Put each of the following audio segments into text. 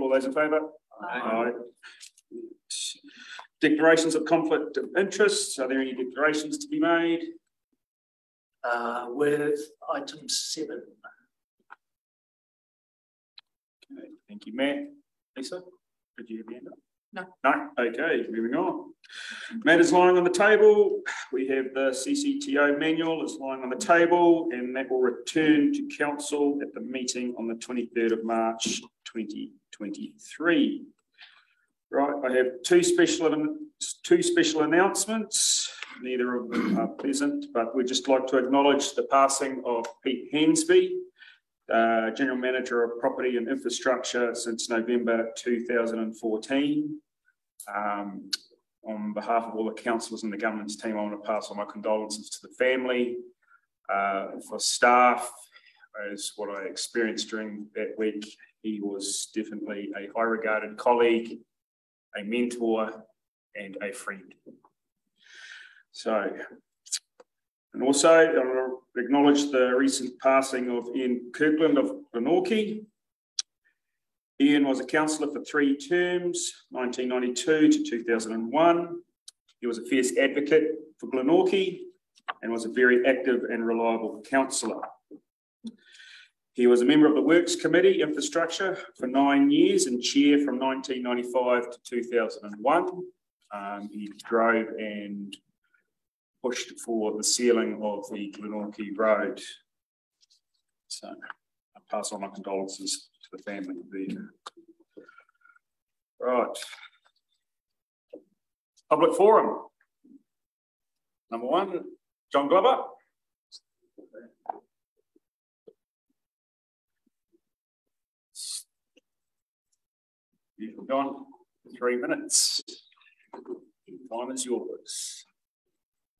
All those in favour? Aye. Declarations of conflict of interest. Are there any declarations to be made? Uh, with item seven. Okay, thank you, Matt. Lisa, did you have your hand up? No. No, okay, moving on. Matters lying on the table, we have the CCTO manual is lying on the table and that will return to council at the meeting on the twenty-third of March, twenty twenty-three. Right, I have two special, two special announcements. Neither of them are pleasant, but we'd just like to acknowledge the passing of Pete Hansby, uh, General Manager of Property and Infrastructure since November 2014. Um, on behalf of all the councillors and the government's team, I want to pass on my condolences to the family, uh, for staff, as what I experienced during that week. He was definitely a high regarded colleague, a mentor, and a friend. So, and also I acknowledge the recent passing of Ian Kirkland of Glenorchy. Ian was a councillor for three terms, 1992 to 2001. He was a fierce advocate for Glenorchy and was a very active and reliable councillor. He was a member of the Works Committee Infrastructure for nine years and chair from 1995 to 2001. Um, he drove and pushed for the sealing of the Glenorchy Road. So I pass on my condolences to the family there. Right. Public forum. Number one, John Glover. You've three minutes. Time is yours.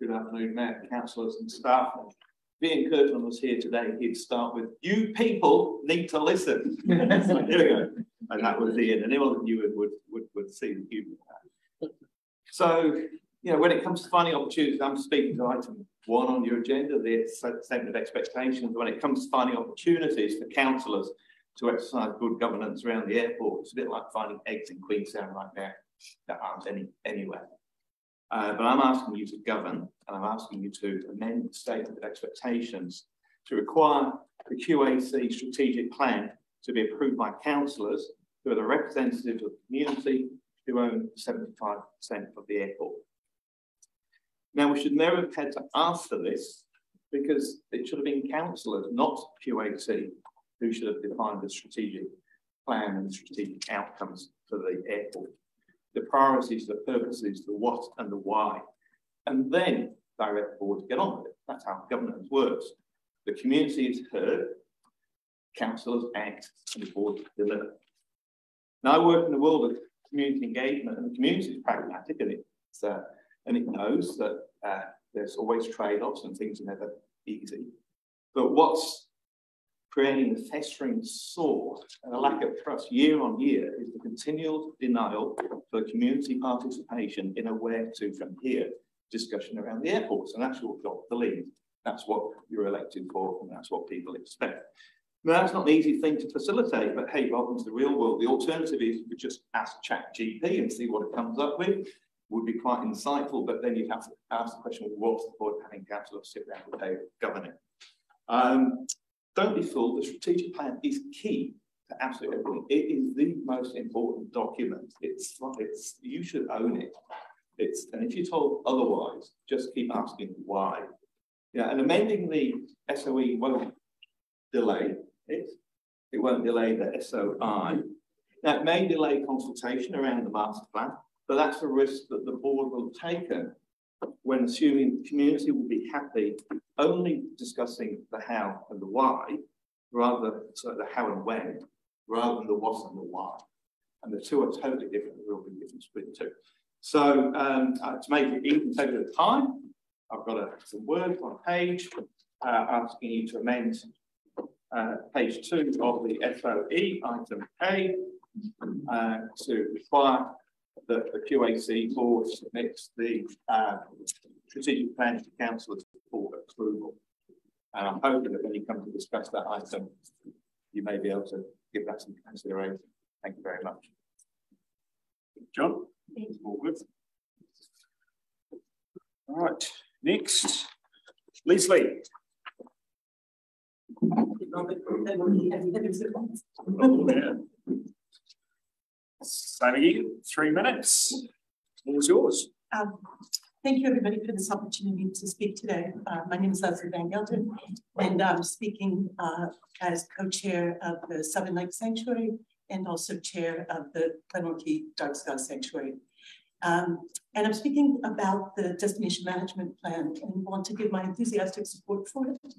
Good afternoon, Mayor, councillors and staff. Ian Kirkland was here today, he'd start with, you people need to listen. so we go. And that was Ian, and anyone that knew him would, would, would see the humour So, you know, when it comes to finding opportunities, I'm speaking to item one on your agenda, the statement of expectations. When it comes to finding opportunities for councillors to exercise good governance around the airport, it's a bit like finding eggs in Queenstown right now that aren't any anywhere. Uh, but I'm asking you to govern and I'm asking you to amend the statement of expectations to require the QAC strategic plan to be approved by councillors who are the representatives of the community who own 75% of the airport. Now, we should never have had to ask for this because it should have been councillors, not QAC, who should have defined the strategic plan and strategic outcomes for the airport the priorities, the purposes, the what and the why, and then direct the board to get on with it. That's how governance works. The community is heard, councillors act, and the board deliver. Now, I work in the world of community engagement, and the community is pragmatic, and, it's, uh, and it knows that uh, there's always trade-offs and things are never easy. But what's creating a festering sore and a lack of trust year on year is the continual denial for community participation in a where to from here discussion around the airports. And that's what got the lead. That's what you're elected for, and that's what people expect. Now, that's not an easy thing to facilitate, but hey, welcome to the real world. The alternative is we just ask Chat GP and see what it comes up with. Would be quite insightful, but then you'd have to ask the question, what's the of having council sit around the governing? Um, don't be fooled, the strategic plan is key to absolutely everything. It is the most important document. It's it's you should own it. It's and if you're told otherwise, just keep asking why. Yeah, and amending the SOE won't delay it. It won't delay the SOI. Now it may delay consultation around the master plan, but that's a risk that the board will taken when assuming the community will be happy only discussing the how and the why, rather so the how and when, rather than the what and the why. And the two are totally different, there will be difference between the two. So um, uh, to make it even take a bit of time, I've got a, some words on page uh, asking you to amend uh, page two of the SOE, item A, uh, to require that the QAC board submits the uh, strategic plan to council for approval. And I'm hoping that when you come to discuss that item, you may be able to give that some consideration. Thank you very much. John? All good. All right, next, Leslie. Same again, three minutes. What yours? Um, thank you, everybody, for this opportunity to speak today. Uh, my name is Leslie Van Gelder, and I'm speaking uh, as co-chair of the Southern Lake Sanctuary and also chair of the Glenorchy Dark Sky Sanctuary. Um, and I'm speaking about the destination management plan and want to give my enthusiastic support for it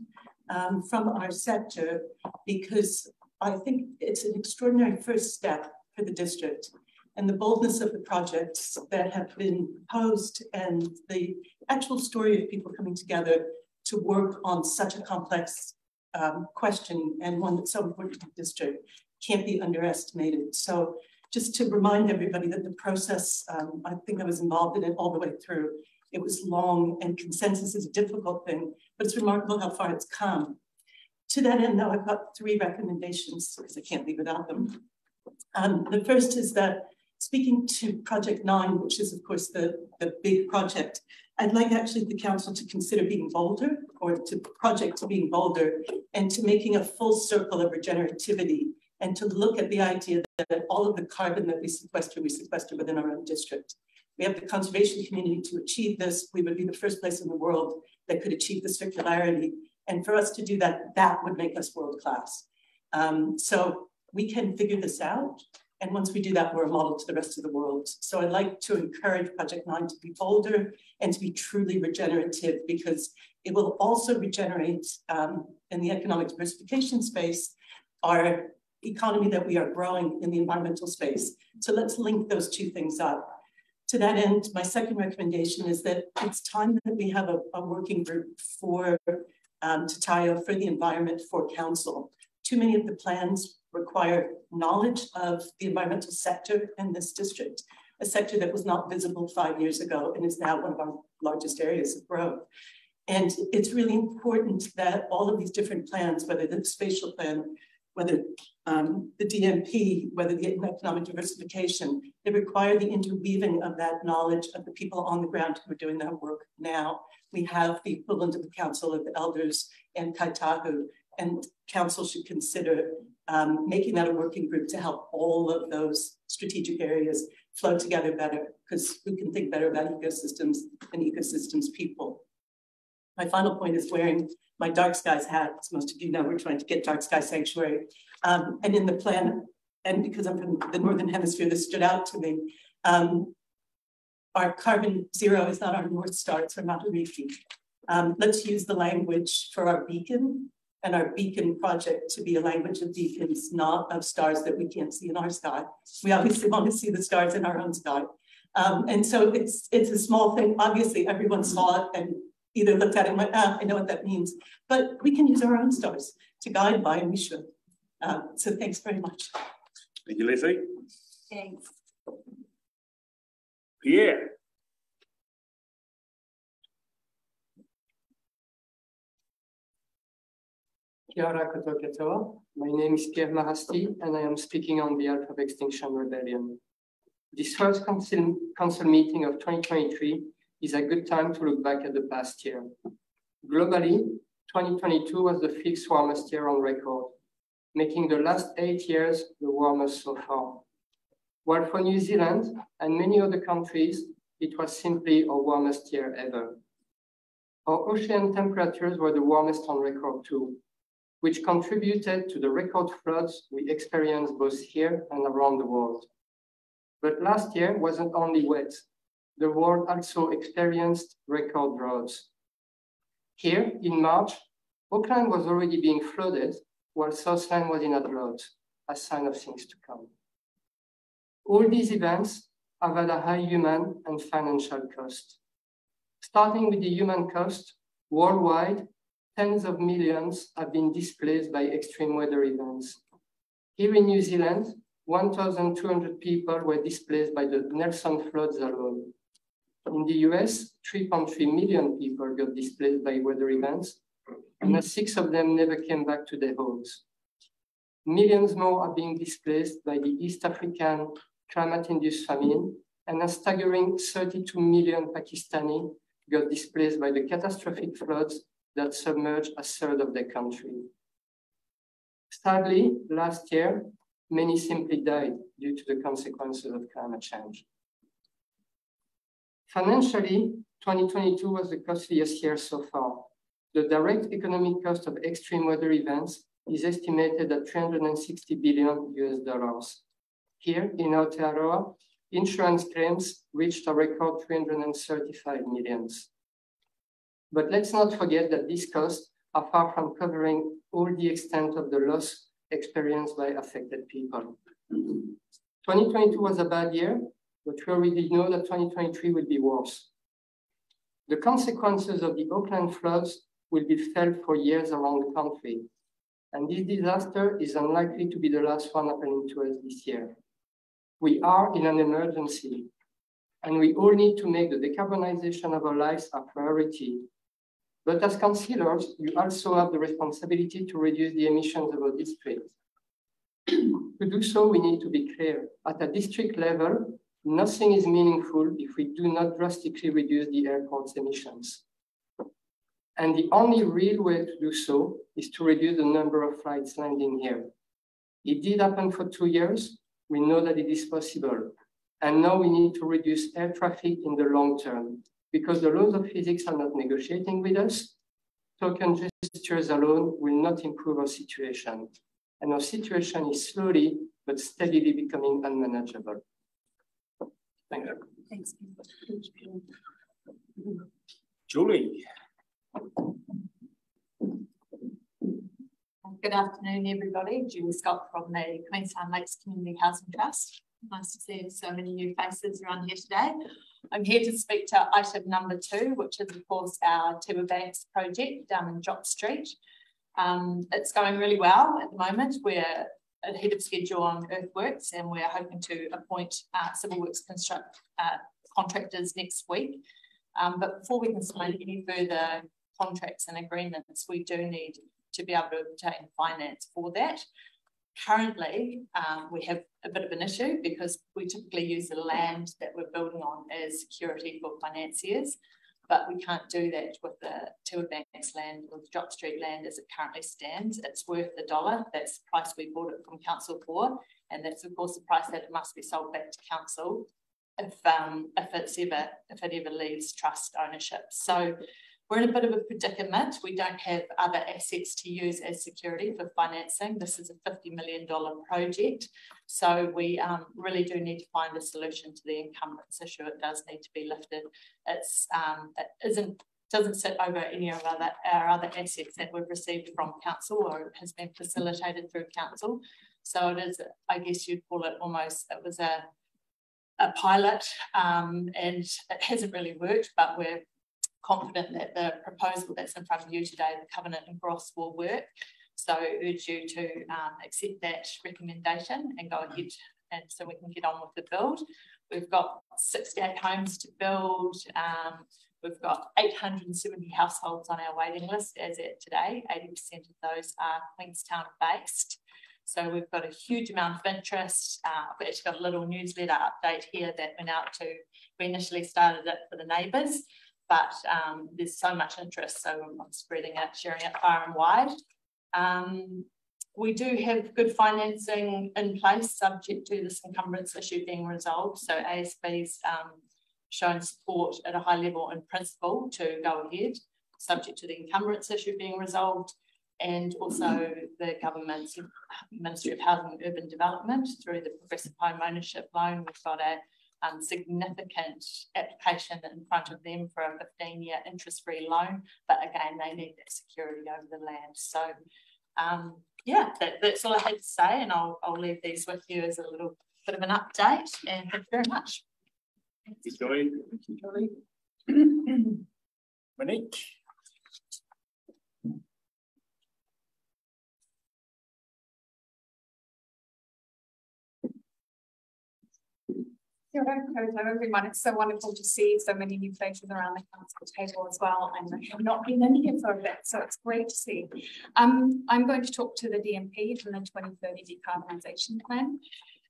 um, from our sector because I think it's an extraordinary first step for the district and the boldness of the projects that have been proposed and the actual story of people coming together to work on such a complex um, question and one that's so important to the district can't be underestimated. So just to remind everybody that the process, um, I think I was involved in it all the way through. It was long and consensus is a difficult thing, but it's remarkable how far it's come. To that end, now I've got three recommendations because I can't leave without them. Um, the first is that speaking to Project Nine, which is of course the, the big project, I'd like actually the council to consider being bolder or to project to being bolder and to making a full circle of regenerativity and to look at the idea that all of the carbon that we sequester, we sequester within our own district. We have the conservation community to achieve this. We would be the first place in the world that could achieve the circularity. And for us to do that, that would make us world class. Um, so we can figure this out. And once we do that, we're a model to the rest of the world. So I'd like to encourage Project Nine to be bolder and to be truly regenerative because it will also regenerate um, in the economic diversification space our economy that we are growing in the environmental space. So let's link those two things up. To that end, my second recommendation is that it's time that we have a, a working group for um, Te Taiao for the environment for council. Too many of the plans require knowledge of the environmental sector in this district, a sector that was not visible five years ago and is now one of our largest areas of growth. And it's really important that all of these different plans, whether the spatial plan, whether um, the DMP, whether the economic diversification, they require the interweaving of that knowledge of the people on the ground who are doing that work now. We have the equivalent of the Council of the Elders and Kāi Tahu, and council should consider um, making that a working group to help all of those strategic areas flow together better, because we can think better about ecosystems and ecosystems people. My final point is wearing my dark skies hat, as most of you know, we're trying to get dark sky sanctuary. Um, and in the plan, and because I'm from the Northern hemisphere, this stood out to me. Um, our carbon zero is not our North Star, it's our Matariki. Um, let's use the language for our beacon and our beacon project to be a language of beacons, not of stars that we can't see in our sky. We obviously want to see the stars in our own sky. Um, and so it's it's a small thing. Obviously, everyone saw it and either looked at it and went, ah, I know what that means. But we can use our own stars to guide by, and we should. Um, so thanks very much. Thank you, Leslie. Thanks. Pierre. Kia ora katoa My name is Pierre Marasti, and I am speaking on behalf of Extinction Rebellion. This first council, council meeting of 2023 is a good time to look back at the past year. Globally, 2022 was the fifth warmest year on record, making the last eight years the warmest so far. While for New Zealand and many other countries, it was simply our warmest year ever. Our ocean temperatures were the warmest on record too, which contributed to the record floods we experienced both here and around the world. But last year wasn't only wet, the world also experienced record droughts. Here in March, Auckland was already being flooded while Southland was in a drought, a sign of things to come. All these events have had a high human and financial cost. Starting with the human cost, worldwide, tens of millions have been displaced by extreme weather events. Here in New Zealand, 1,200 people were displaced by the Nelson floods alone. In the US, 3.3 million people got displaced by weather events, and six of them never came back to their homes. Millions more are being displaced by the East African climate-induced famine, and a staggering 32 million Pakistani got displaced by the catastrophic floods that submerged a third of the country. Sadly, last year, many simply died due to the consequences of climate change. Financially, 2022 was the costliest year so far. The direct economic cost of extreme weather events is estimated at 360 billion US dollars. Here in Aotearoa, insurance claims reached a record 335 millions. But let's not forget that these costs are far from covering all the extent of the loss experienced by affected people. 2022 was a bad year, but we already know that 2023 will be worse. The consequences of the Auckland floods will be felt for years around the country, and this disaster is unlikely to be the last one happening to us this year. We are in an emergency, and we all need to make the decarbonization of our lives a priority but as councillors, you also have the responsibility to reduce the emissions of our district. to do so, we need to be clear. At a district level, nothing is meaningful if we do not drastically reduce the airport's emissions. And the only real way to do so is to reduce the number of flights landing here. It did happen for two years. We know that it is possible. And now we need to reduce air traffic in the long term because the laws of physics are not negotiating with us, token gestures alone will not improve our situation. And our situation is slowly but steadily becoming unmanageable. Thank you. Thanks. Julie. Good afternoon, everybody. Julie Scott from the Queenstown Lakes Community Housing Trust. Nice to see so many new faces around here today. I'm here to speak to item number two, which is of course our Tewa Banks project down in Jopp Street. Um, it's going really well at the moment. We're ahead of schedule on earthworks and we're hoping to appoint uh, civil works construct uh, contractors next week. Um, but before we can sign any further contracts and agreements, we do need to be able to obtain finance for that. Currently, um, we have a bit of an issue because we typically use the land that we're building on as security for financiers, but we can't do that with the Tewa Banks land or the Jopp Street land as it currently stands. It's worth a dollar. That's the price we bought it from council for, and that's of course the price that it must be sold back to council if um, if it's ever if it ever leaves trust ownership. So we're in a bit of a predicament. We don't have other assets to use as security for financing. This is a $50 million project. So we um, really do need to find a solution to the encumbrance issue. It does need to be lifted. It's, um, it isn't doesn't sit over any of other, our other assets that we've received from council or has been facilitated through council. So it is, I guess you'd call it almost, it was a, a pilot um, and it hasn't really worked, but we're confident that the proposal that's in front of you today, the covenant and gross, will work. So I urge you to um, accept that recommendation and go ahead and so we can get on with the build. We've got 68 homes to build. Um, we've got 870 households on our waiting list as at today. 80% of those are Queenstown based. So we've got a huge amount of interest. Uh, I've actually got a little newsletter update here that went out to, we initially started it for the neighbours but um, there's so much interest, so I'm spreading it, sharing it far and wide. Um, we do have good financing in place subject to this encumbrance issue being resolved. So ASB's um, shown support at a high level in principle to go ahead, subject to the encumbrance issue being resolved, and also the government's Ministry of Housing and Urban Development through the Progressive Home Ownership Loan. We've got a um, significant application in front of them for a 15 year interest free loan. But again, they need that security over the land. So, um, yeah, that, that's all I had to say. And I'll, I'll leave these with you as a little bit of an update. And thank you very much. Thank you, Joey. Thank you, Joey. Monique. Everyone. It's so wonderful to see so many new faces around the council table as well. And I have not been in here for a bit, so it's great to see. Um, I'm going to talk to the DMP from the 2030 decarbonisation plan.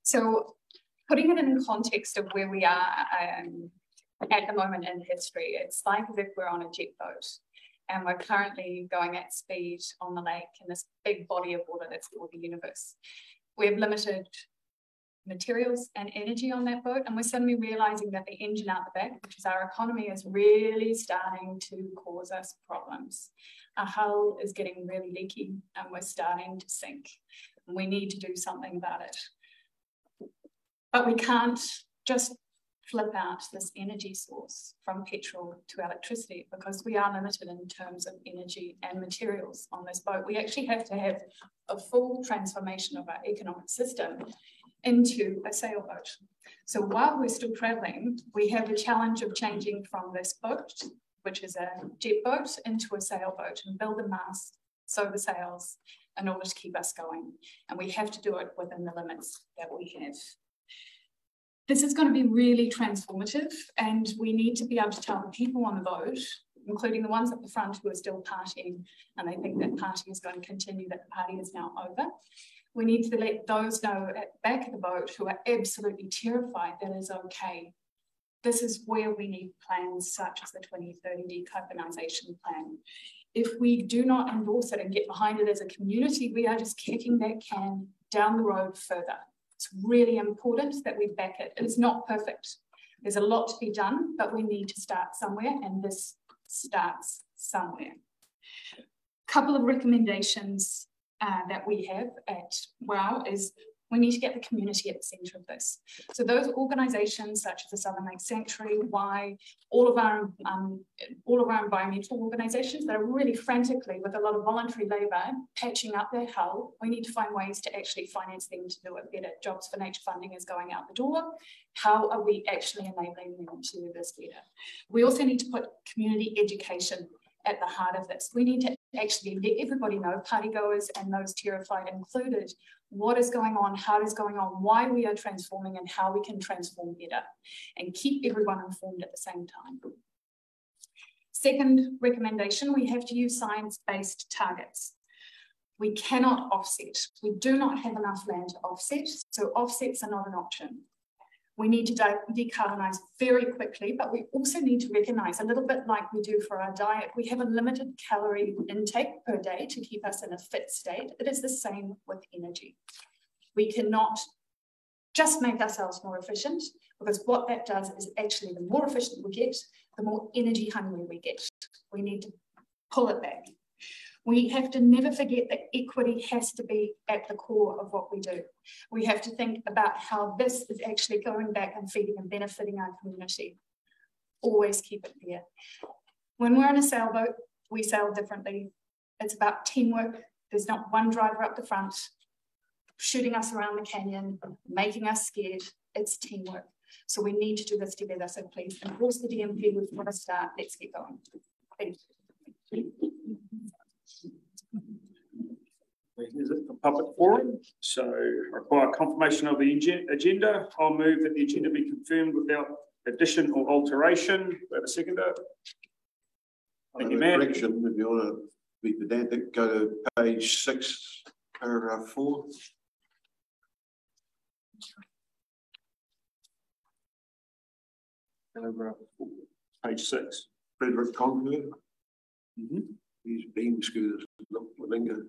So putting it in context of where we are um, at the moment in history, it's like as if we're on a jet boat and we're currently going at speed on the lake in this big body of water that's called the universe. We have limited materials and energy on that boat, and we're suddenly realizing that the engine out the back, which is our economy, is really starting to cause us problems. Our hull is getting really leaky, and we're starting to sink. We need to do something about it. But we can't just flip out this energy source from petrol to electricity because we are limited in terms of energy and materials on this boat. We actually have to have a full transformation of our economic system into a sailboat. So while we're still traveling, we have the challenge of changing from this boat, which is a jet boat, into a sailboat and build a mast, sew the sails in order to keep us going. And we have to do it within the limits that we have. This is going to be really transformative and we need to be able to tell the people on the boat, including the ones at the front who are still partying, and they think that party is going to continue, that the party is now over, we need to let those know at the back of the boat who are absolutely terrified that is okay. This is where we need plans such as the 2030 decarbonisation plan. If we do not endorse it and get behind it as a community, we are just kicking that can down the road further. It's really important that we back it. It is not perfect. There's a lot to be done, but we need to start somewhere, and this starts somewhere. Couple of recommendations uh, that we have at WAO is we need to get the community at the centre of this. So those organisations such as the Southern Lakes Sanctuary, WHY, all of our um, all of our environmental organisations that are really frantically with a lot of voluntary labour patching up their hull. We need to find ways to actually finance them to do it better. Jobs for Nature funding is going out the door. How are we actually enabling them to do this better? We also need to put community education at the heart of this. We need to actually let everybody know, party goers and those terrified included, what is going on, how it is going on, why we are transforming and how we can transform better and keep everyone informed at the same time. Second recommendation, we have to use science-based targets. We cannot offset. We do not have enough land to offset, so offsets are not an option. We need to de decarbonise very quickly, but we also need to recognise, a little bit like we do for our diet, we have a limited calorie intake per day to keep us in a fit state. It is the same with energy. We cannot just make ourselves more efficient because what that does is actually the more efficient we get, the more energy hungry we get. We need to pull it back. We have to never forget that equity has to be at the core of what we do. We have to think about how this is actually going back and feeding and benefiting our community. Always keep it there. When we're in a sailboat, we sail differently. It's about teamwork. There's not one driver up the front shooting us around the canyon, making us scared. It's teamwork. So we need to do this together. So please enforce the DMP. We've got to start. Let's get going. Thank you. Is it a public forum? So I require confirmation of the agenda. I'll move that the agenda be confirmed without addition or alteration. Do we have a seconder? Thank you, Matt. Correction, if you want to be pedantic, go to page six, paragraph four. Paragraph four, page six. Frederick Conklin. Mm -hmm. He's beam scooters, Malinga.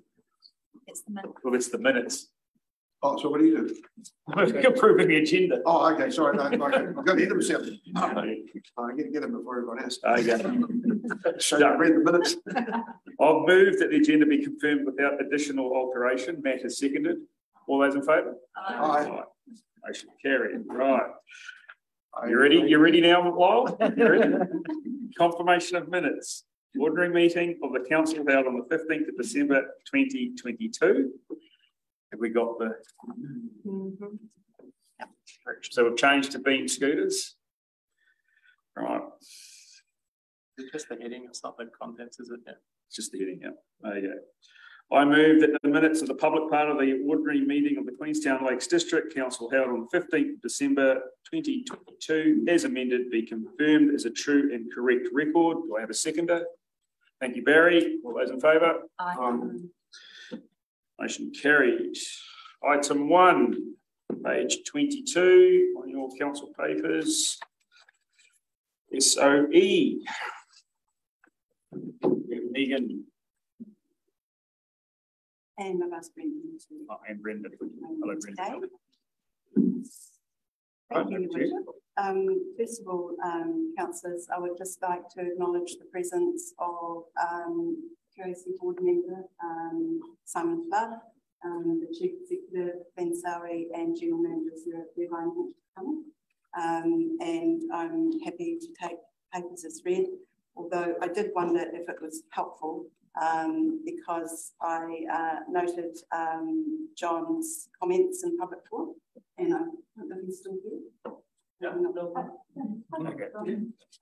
It's the minutes. Well, it's the minutes. Oh, so what do you do? Approving the agenda. Oh, okay, sorry, no, no, I've got to hit myself. I get, get him before everyone else. I Okay. So I read the minutes. I've moved that the agenda be confirmed without additional alteration. Matt has seconded. All those in favour? Aye. Motion carried. Right. You ready? You ready now, Lyle? You ready? Confirmation of minutes ordinary meeting of the council held on the fifteenth of December, twenty twenty-two. Have we got the? Mm -hmm. So we've changed to beam scooters. Right. It's just the heading, it's not the contents, is it? Yeah. It's just the heading, yeah. There you go. I move that the minutes of the public part of the ordinary meeting of the Queenstown Lakes District Council held on the fifteenth of December twenty twenty-two as amended be confirmed as a true and correct record. Do I have a seconder? Thank you, Barry. All those in favour? Um, Motion carried. Item one, page twenty-two on your council papers. S O E. Megan And I've asked Brendan oh, and Brenda. Hello, Brenda. Thank you. Um, first of all, um, councillors, I would just like to acknowledge the presence of, um, QAC board member, um, Simon Clark, um, the chief executive, Ben Sowry, and general manager, Sarah Irvine. Um, and I'm happy to take papers as read, although I did wonder if it was helpful um, because I uh, noted um, John's comments in public forum, and I don't he's still here.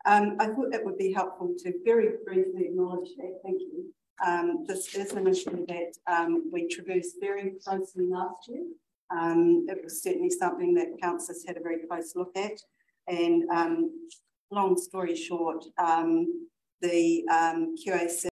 Um, I thought it would be helpful to very briefly acknowledge that. Thank you. Um, this is an issue that um, we traversed very closely last year. Um, it was certainly something that councillors had a very close look at. And um, long story short, um, the QAC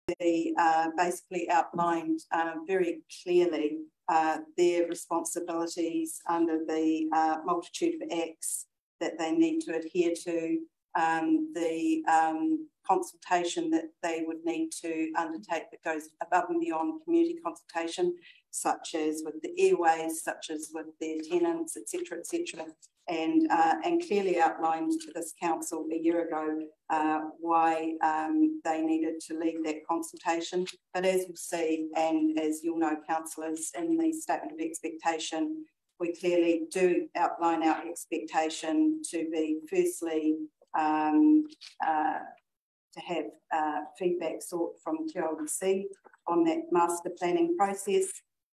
uh, basically outlined uh, very clearly uh, their responsibilities under the uh, multitude of acts that they need to adhere to, um, the um, consultation that they would need to undertake that goes above and beyond community consultation, such as with the airways, such as with their tenants, etc., etc., and uh, and clearly outlined to this council a year ago uh, why um, they needed to lead that consultation. But as you'll see, and as you'll know, councillors, in the statement of expectation, we clearly do outline our expectation to be firstly um, uh, to have uh, feedback sought from QLDC on that master planning process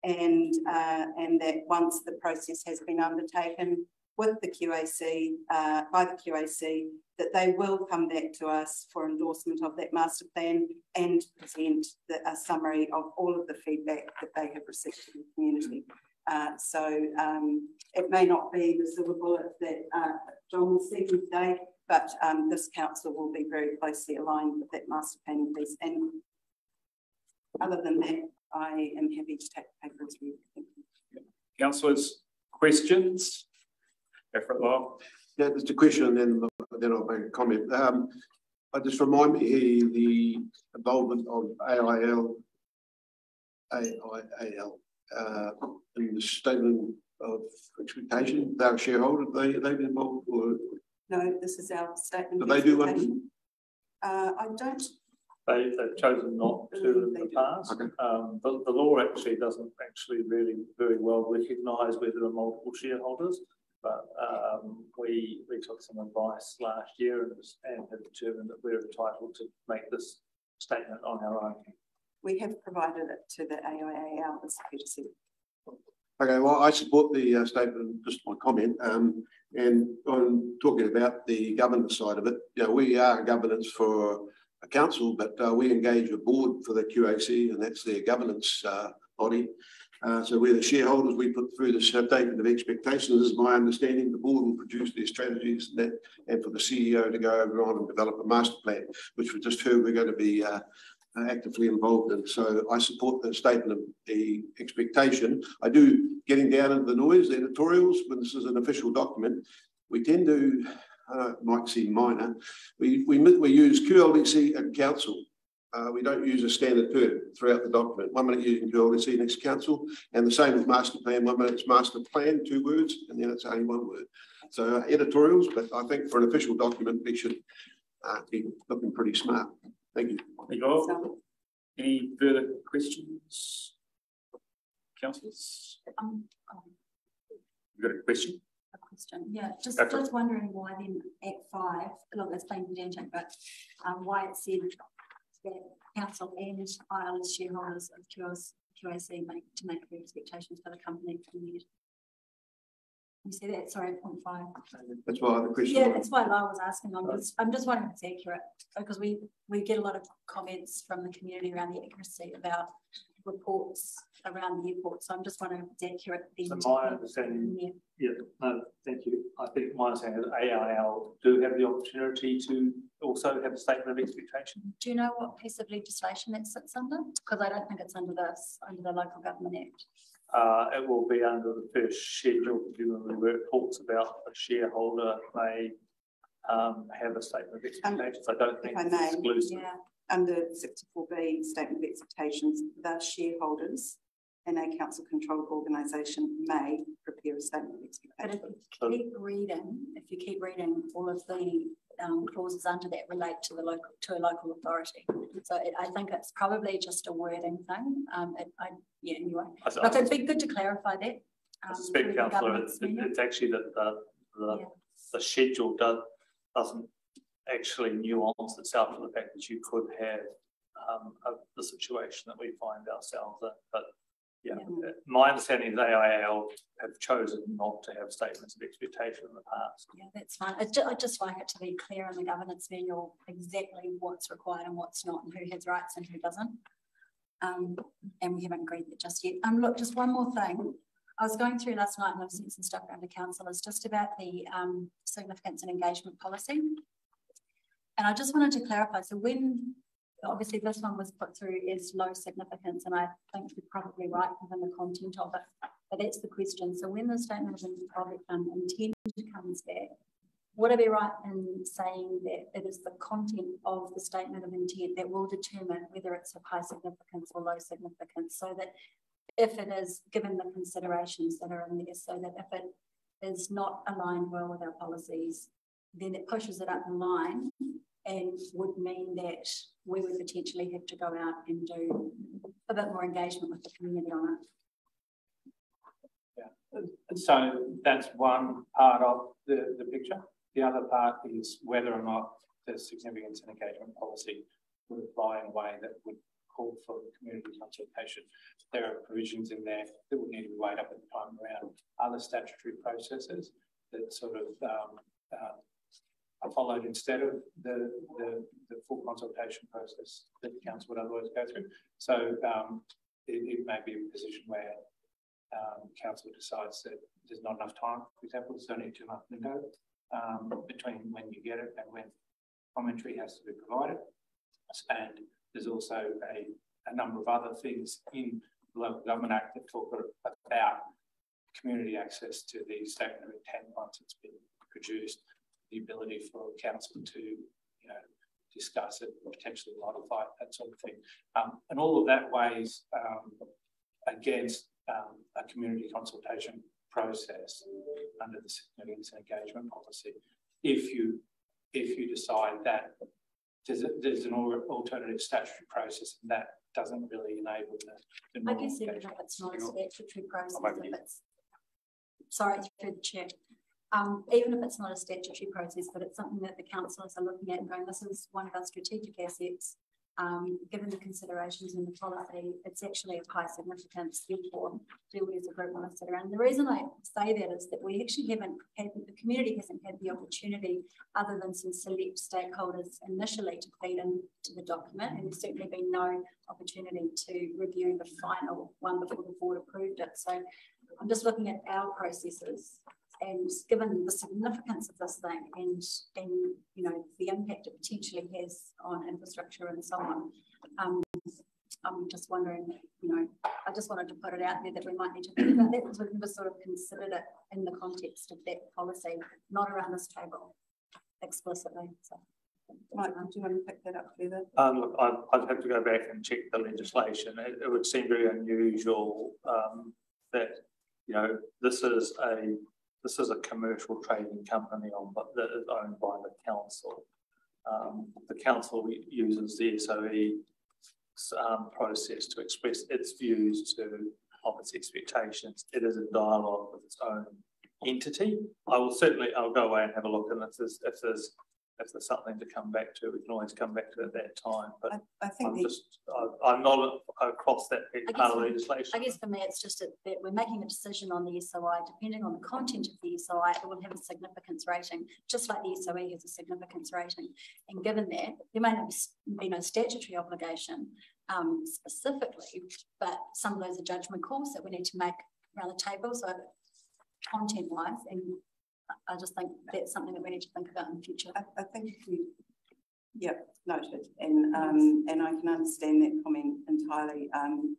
and, uh, and that once the process has been undertaken with the QAC, uh, by the QAC, that they will come back to us for endorsement of that master plan and present the, a summary of all of the feedback that they have received from the community. Uh, so um, it may not be the silver bullet that uh, John was seeking today, but um, this council will be very closely aligned with that master planning piece. And other than that, I am happy to take the paper as read. Thank you. Councillors, questions? Go for it, Lyle. Yeah, just a question and then, then I'll make a comment. Um, I just remind me here the involvement of AIL, AIAL, uh, in the statement of expectation, they're shareholder, they, they've been involved or No, this is our statement. do they do expectation. one? Uh, I don't, They, they've chosen not to in the past. Okay. Um, but the law actually doesn't actually really very well recognise where there are multiple shareholders. But, um, we, we took some advice last year and, was- and have determined that we're entitled to make this statement on our own. We have provided it to the AIAL as courtesy. Okay, well, I support the uh, statement, just my comment, um, and on talking about the governance side of it, you know, we are governance for a council, but uh, we engage a board for the QAC and that's their governance uh, body. Uh, so we're the shareholders, we put through the statement of expectations, this is my understanding, the board will produce their strategies and that, and for the CEO to go over on and develop a master plan, which we just heard we're going to be uh, actively involved in. So I support the statement of the expectation. I do, getting down into the noise, the editorials, when this is an official document, we tend to, uh, might seem minor, we, we, we use QLDC and council. Uh, we don't use a standard term throughout the document. One minute using QLDC, next council, and the same with master plan. One minute it's master plan, two words, and then it's only one word. So uh, editorials, but I think for an official document, we should uh, be looking pretty smart. Thank you. Thank you all. Any further questions? Councillors, Um, um, you got a question? a question, yeah, just, Go for it. just wondering why then at five, look, it's plain pedantic, but, um, why it said that council and IL as shareholders of QAC make, to make their expectations for the company year. You see that, sorry, point five. That's why the question. Yeah, that's why I was asking, I'm just, I'm just wondering if it's accurate, because we, we get a lot of comments from the community around the accuracy about reports around the airport. So I'm just wondering if it's accurate. then So my understanding, Yeah. yeah, no, thank you. I think my understanding is AIL do have the opportunity to also have a statement of expectation. Do you know what piece of legislation that sits under? Because I don't think it's under this, under the Local Government Act. Uh, it will be under the first schedule, presumably where it talks about a shareholder may um, have a statement of expectations. I don't think I it's may, exclusive. Yeah, Under sixty-four B, statement of expectations, the shareholders in a council controlled organisation may prepare a statement of expectations. but if you keep reading, if you keep reading, all of the um, clauses under that relate to the local, to a local authority. So it- I think it's probably just a wording thing. Um, it, I, yeah, anyway. I s- But it'd be good to clarify that. I um, suspect, councillor, it's, it's actually that the, the, Yeah. the schedule does, doesn't actually nuance itself to the fact that you could have um, a- the situation that we find ourselves in, but yeah, Yeah. uh, my understanding is AIL have chosen not to have statements of expectation in the past. Yeah, that's fine. I ju- I'd just like it to be clear in the governance manual exactly what's required and what's not, and who has rights and who doesn't. Um, and we haven't agreed that just yet. Um, look, just one more thing. I was going through last night and I've seen some stuff around the councillors just about the um significance and engagement policy. And I just wanted to clarify, so when, obviously this one was put through as low significance, and I think you're probably right given the content of it. But that's the question. So when the statement of um, intent comes back, would I be right in saying that it is the content of the statement of intent that will determine whether it's of high significance or low significance? So that if it is given the considerations that are in there, so that if it is not aligned well with our policies, then it pushes it up the line and would mean that we would potentially have to go out and do a bit more engagement with the community on it. Yeah. So that's one part of the, the picture. The other part is whether or not the significance and engagement policy would apply in a way that would call for community consultation. There are provisions in there that would need to be weighed up at the time around other statutory processes that sort of um, uh, followed instead of the, the, the full consultation process that the council would otherwise go through. So um, it, it may be a position where um, council decides that there's not enough time, for example, there's only two month window um, between when you get it and when commentary has to be provided. And there's also a, a number of other things in the local government act that talk about community access to the statement of intent once it's been produced, the ability for council to, you know, discuss it, potentially modify it, that sort of thing. Um, and all of that weighs um, against um, a community consultation process under the significance and engagement policy. If you if you decide that there's, a, there's an alternative statutory process and that doesn't really enable the, the I guess even if it's not a statutory process, if it's, sorry, through the chair. Um, even if it's not a statutory process, but it's something that the councillors are looking at and going, this is one of our strategic assets. Um, given the considerations in the policy, it's actually of high significance, therefore, do we as a group want to sit around? The reason I say that is that we actually haven't had, the community hasn't had the opportunity, other than some select stakeholders initially to feed into the document, and there's certainly been no opportunity to review the final one before the board approved it. So I'm just looking at our processes and given the significance of this thing and, and, you know, the impact it potentially has on infrastructure and so on, um, I'm just wondering, you know, I just wanted to put it out there that we might need to think about that because we've never sort of considered it in the context of that policy, not around this table explicitly, so. Mike, do you want to pick that up further? Um, look, I'd, I'd have to go back and check the legislation. It, it would seem very unusual, um, that, you know, this is a, this is a commercial trading company on, but that is owned by the council. Um, the council uses the SOE um, process to express its views to, of its expectations. It is a dialogue with its own entity. I will certainly, I'll go away and have a look and if there's, if there's if there's something to come back to, we can always come back to it at that time, but I, I think I'm the, just, I, I'm not across that part of guess- legislation. I guess for me, it's just that that we're making a decision on the SOI, depending on the content of the SOI, it will have a significance rating, just like the SOE has a significance rating. And given that, there may not be be no statutory obligation um, specifically, but some of those are judgment calls that we need to make around the table, so content wise, and I- just think that's something that we need to think about in the future. I, I think you, yep, noted, and, um, and I can understand that comment entirely. Um,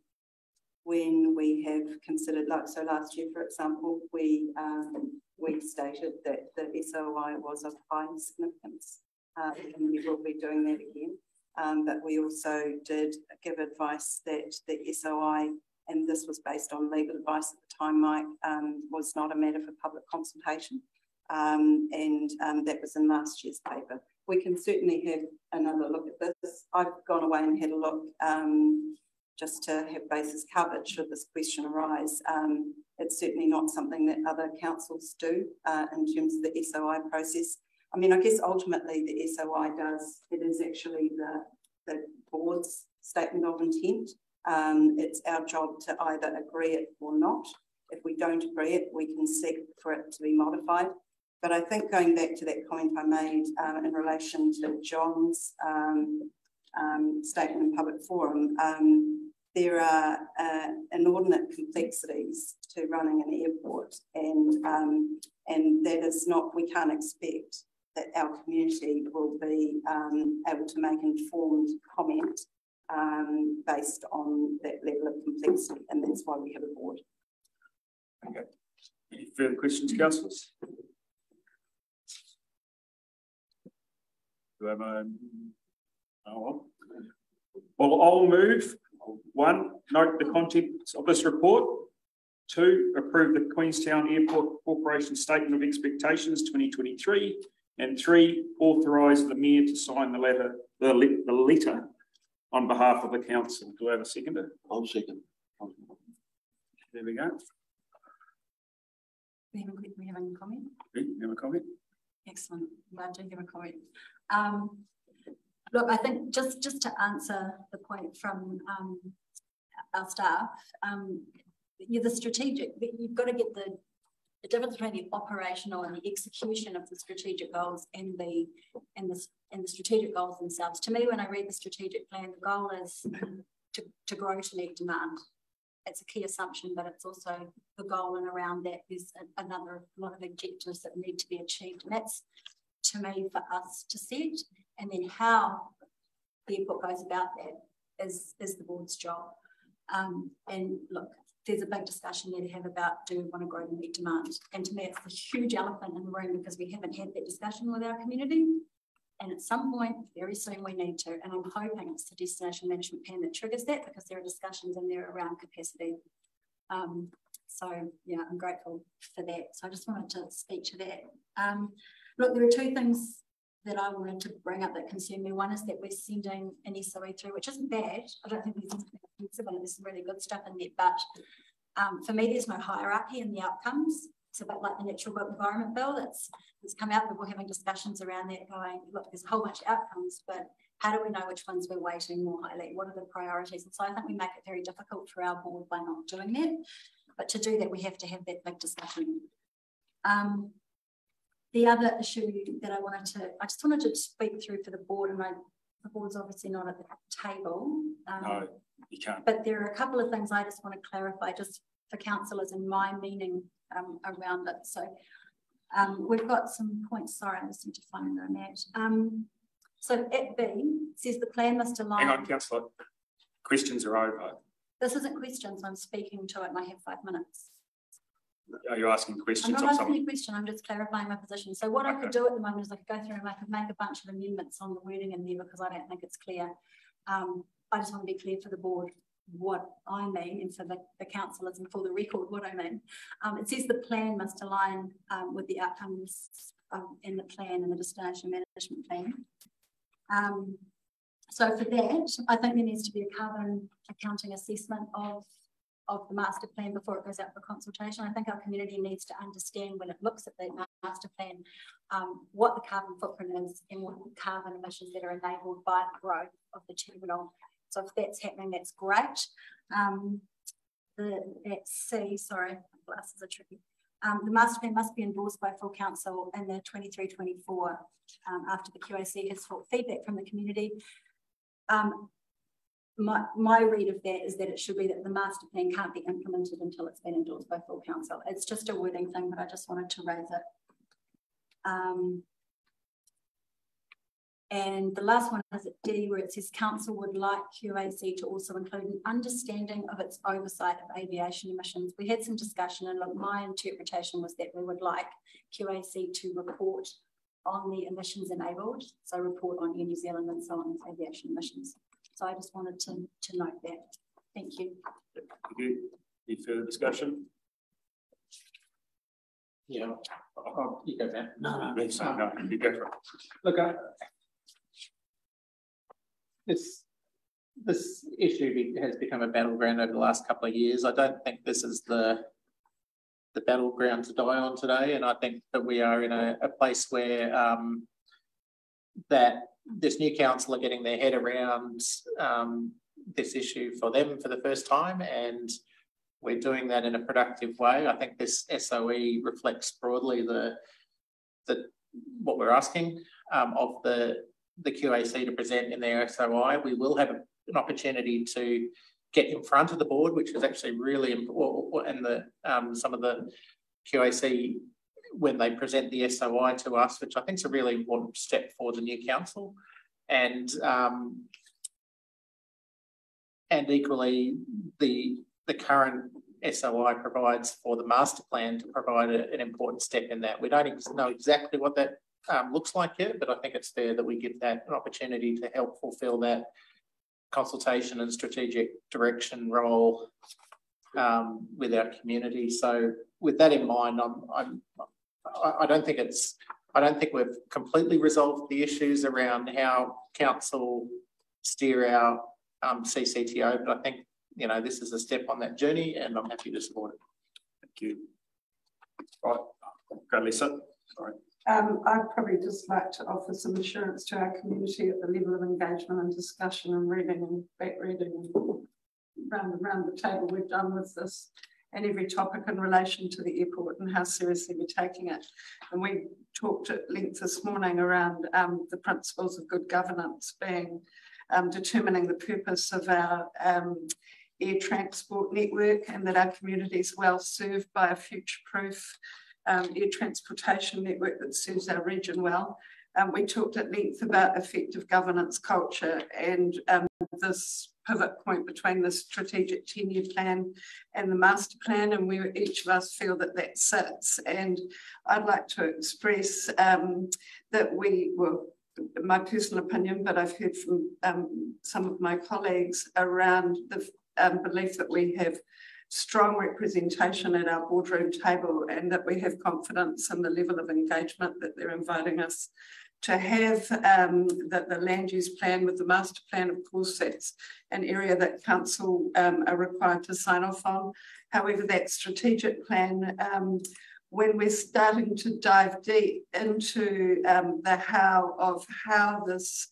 when we have considered, like, so last year, for example, we, um, we stated that the SOI was of high significance. Uh, and we will be doing that again. Um, but we also did give advice that the SOI, and this was based on legal advice at the time, Mike, um, was not a matter for public consultation. Um, and um, that was in last year's paper. We can certainly have another look at this. I've gone away and had a look um, just to have bases covered should this question arise. Um, it's certainly not something that other councils do uh, in terms of the SOI process. I mean, I guess ultimately the SOI does, it is actually the, the board's statement of intent. Um, it's our job to either agree it or not. If we don't agree it, we can seek for it to be modified. But I think going back to that comment I made um, in relation to John's um, um, statement in public forum, um, there are uh, inordinate complexities to running an airport, and um, and that is not we can't expect that our community will be um, able to make informed comment based on that level of complexity, and that's why we have a board. Okay. Any further questions, councillors? Do I have a? Oh, well, I'll move. One, note the contents of this report. Two, approve the Queenstown Airport Corporation Statement of Expectations twenty twenty-three. And three, authorise the mayor to sign the letter, the le- the letter on behalf of the council. Do I have a seconder? I'll second. There we go. We have a, we have a comment? You have a comment? Excellent. Glad to hear a comment. Um, look, I think just, just to answer the point from, um, our staff, um, you're the strategic, you've got to get the, the difference between the operational and the execution of the strategic goals and the, and the, and the strategic goals themselves. To me, when I read the strategic plan, the goal is to, to grow to meet demand. It's a key assumption, but it's also the goal and around that a- another lot of objectives that need to be achieved. And that's to me for us to set and then how the airport goes about that is, is the board's job. Um, and look, there's a big discussion there to have about do we want to grow to meet demand? And to me, it's a huge elephant in the room because we haven't had that discussion with our community. And at some point, very soon, we need to. And I'm hoping it's the destination management plan that triggers that because there are discussions in there around capacity. Um, so yeah, I'm grateful for that. So I just wanted to speak to that. Um, look, there are two things that I wanted to bring up that concern me. One is that we're sending an SOE through, which isn't bad. I don't think there's anything. There's some really good stuff in there. But um, for me, there's no hierarchy in the outcomes. It's like the natural environment bill that's, that's come out. People are having discussions around that going, look, there's a whole bunch of outcomes, but how do we know which ones we're weighting more highly? What are the priorities? And so I think we make it very difficult for our board by not doing that. But to do that, we have to have that big discussion. Um, the other issue that I wanted to, I just wanted to speak through for the board, and I, the board's obviously not at the table. Um, No, you can't. But there are a couple of things I just want to clarify just for councillors and my meaning um, around it. So um, we've got some points, sorry, I just need to find them. Um, so at B says the plan must align. Hang on, councillor. Questions are over. This isn't questions, I'm speaking to it and I have five minutes. Are you asking questions? I'm not asking someone? a question, I'm just clarifying my position. So what I could do at the moment is I could go through and I could make a bunch of amendments on the wording in there because I don't think it's clear. Um, I just want to be clear for the board what I mean and for the, the councillors and for the record what I mean. Um, it says the plan must align um, with the outcomes um, in the plan and the destination management plan. Um, so for that, I think there needs to be a carbon accounting assessment of of the master plan before it goes out for consultation. I think our community needs to understand when it looks at the master plan, um, what the carbon footprint is and what carbon emissions that are enabled by the growth of the terminal. So if that's happening, that's great. Um, the, at C, sorry, glasses are tricky. Um, the master plan must be endorsed by full council in the 23-24 um, after the QAC has sought feedback from the community. Um, my, my read of that is that it should be that the master plan can't be implemented until it's been endorsed by full council. It's just a wording thing, but I just wanted to raise it. Um, and the last one is at D, where it says council would like QAC to also include an understanding of its oversight of aviation emissions. We had some discussion, and look, my interpretation was that we would like QAC to report on the emissions enabled, so report on Air New Zealand and so on aviation emissions. So I just wanted to, to note that. Thank you. Thank you. Any further discussion? Yeah, oh, you go, Matt. No, no, no, no, you go for it. Look, I, this this issue has become a battleground over the last couple of years. I don't think this is the the battleground to die on today, and I think that we are in a, a place where um, that this new council are getting their head around um, this issue for them for the first time, and we're doing that in a productive way. I think this SOE reflects broadly the the what we're asking um, of the the QAC to present in their SOI. We will have an opportunity to get in front of the board, which is actually really important, and the um, some of the QAC when they present the SOI to us, which I think is a really important step for the new council, and um, and equally the the current SOI provides for the master plan to provide a, an important step in that. We don't know exactly what that um, looks like yet, but I think it's fair that we give that an opportunity to help fulfil that consultation and strategic direction role um, with our community. So with that in mind, I'm, I'm, I don't think it's, I don't think we've completely resolved the issues around how council steer our um, CCTO, but I think, you know, this is a step on that journey and I'm happy to support it. Thank you. Right, go Lisa. Sorry. Um, I'd probably just like to offer some assurance to our community at the level of engagement and discussion and reading and back reading and round, around the table we've done with this and every topic in relation to the airport and how seriously we're taking it. And we talked at length this morning around um, the principles of good governance being um, determining the purpose of our um, air transport network and that our community is well served by a future-proof um, air transportation network that serves our region well. We talked at length about effective governance culture and um, this pivot point between the strategic 10-year plan and the master plan and where each of us feel that that sits. And I'd like to express um, that we, well, my personal opinion, but I've heard from um, some of my colleagues around the um, belief that we have strong representation at our boardroom table and that we have confidence in the level of engagement that they're inviting us to have um, that the land use plan with the master plan, of course, that's an area that council um, are required to sign off on. However, that strategic plan, um, when we're starting to dive deep into um, the how of how this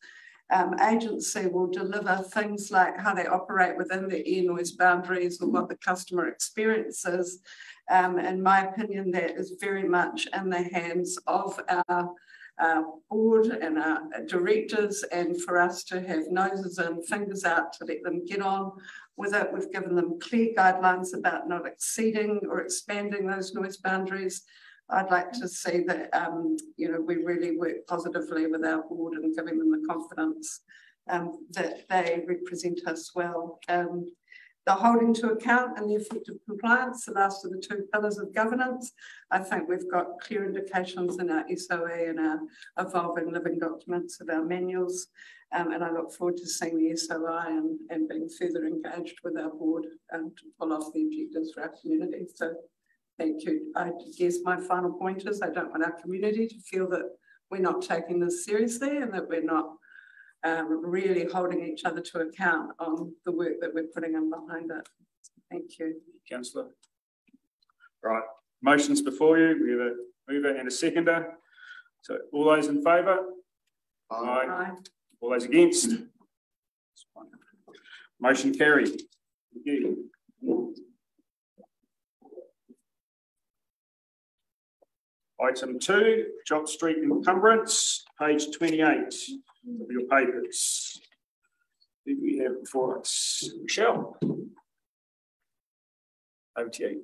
um, agency will deliver things like how they operate within the air noise boundaries or what the customer experience is. Um, in my opinion, that is very much in the hands of our uh, board and our directors and for us to have noses and fingers out to let them get on with it. We've given them clear guidelines about not exceeding or expanding those noise boundaries. I'd like to see that, um, you know, we really work positively with our board and giving them the confidence um, that they represent us well. Um, the holding to account and the effective compliance, the last of the two pillars of governance. I think we've got clear indications in our SOA and our evolving living documents of our manuals. Um, and I look forward to seeing the SOI and, and being further engaged with our board um, to pull off the objectives for our community. So Thank you. I guess my final point is I don't want our community to feel that we're not taking this seriously and that we're not um, really holding each other to account on the work that we're putting in behind it. Thank you. Councillor. Right, motions before you. We have a mover and a seconder. So all those in favour? Aye. Aye. All those against? Motion carried. Thank you. Item two, Jopp Street encumbrance, page twenty-eight of your papers. Do we have before us? Michelle. Over to you.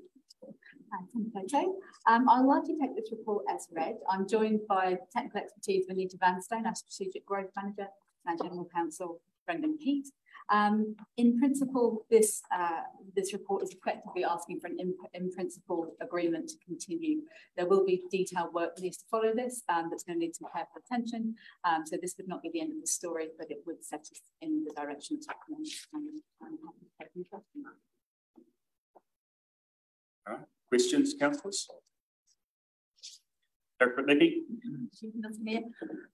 Okay, um, I'd like to take this report as read. I'm joined by technical expertise of Anita Vanstone, our strategic growth manager, and general counsel, Brendan Peat. Um, in principle, this uh, this report is effectively asking for an in, in, principle agreement to continue. There will be detailed work that needs to follow this um, that's going to need some careful attention. Um, so this would not be the end of the story, but it would set us in the direction to recommend. All right. Questions, councillors?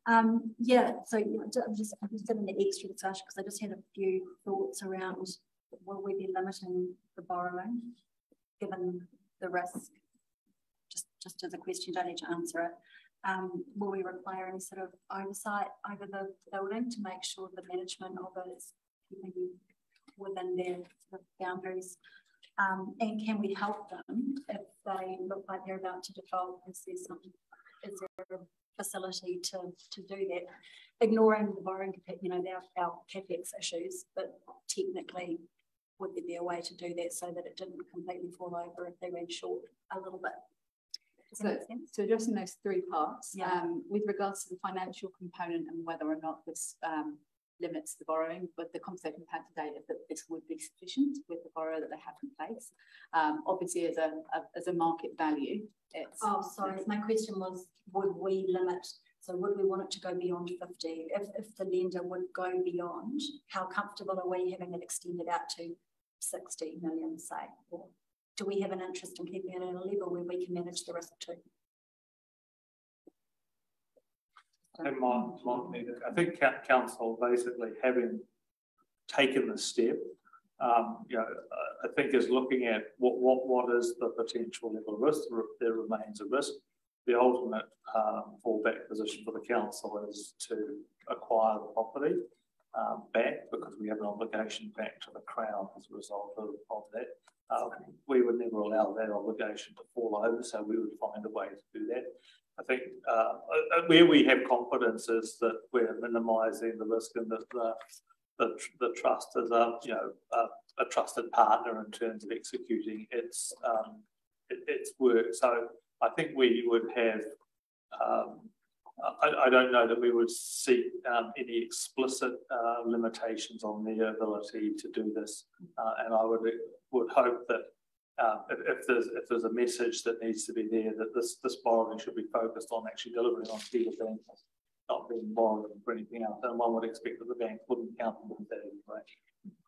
Um, yeah, so I'm just, I'm just in the extra discussion because I just had a few thoughts around will we be limiting the borrowing given the risk? Just, just as a question, don't need to answer it. Um, will we require any sort of oversight over the building to make sure the management of it is keeping within their boundaries? Um, and can we help them if they look like they're about to default? and see some, is there a facility to, to do that? Ignoring the borrowing, you know, our, our capex issues, but technically, would there be a way to do that so that it didn't completely fall over if they ran short a little bit? So, so addressing those three parts, yeah. um, with regards to the financial component and whether or not this um, limits the borrowing, but the conversation we've had today is that this would be sufficient with the borrower that they have in place. Um, obviously, as a, a, as a market value, it's. Oh, sorry. My question was, would we limit? So would we want it to go beyond 50? If, if the lender would go beyond, how comfortable are we having it extended out to 60 million, say? Or do we have an interest in keeping it at a level where we can manage the risk too? And Mark, Mark needed, I think council basically having taken the step, um, you know, I think is looking at what, what, what is the potential level of risk. There remains a risk. The ultimate um, fallback position for the council is to acquire the property um, back because we have an obligation back to the Crown as a result of, of that. Um, we would never allow that obligation to fall over, so we would find a way to do that. I think uh, uh, where we have confidence is that we're minimising the risk and that the, the, the trust is a you know a, a, trusted partner in terms of executing its um, its work. So I think we would have. Um, I, I, don't know that we would seek um, any explicit uh, limitations on their ability to do this, uh, and I would would hope that um, if, if, there's if there's a message that needs to be there that this this borrowing should be focused on actually delivering on key events, not being borrowed for anything else, then one would expect that the bank wouldn't count them with that anyway.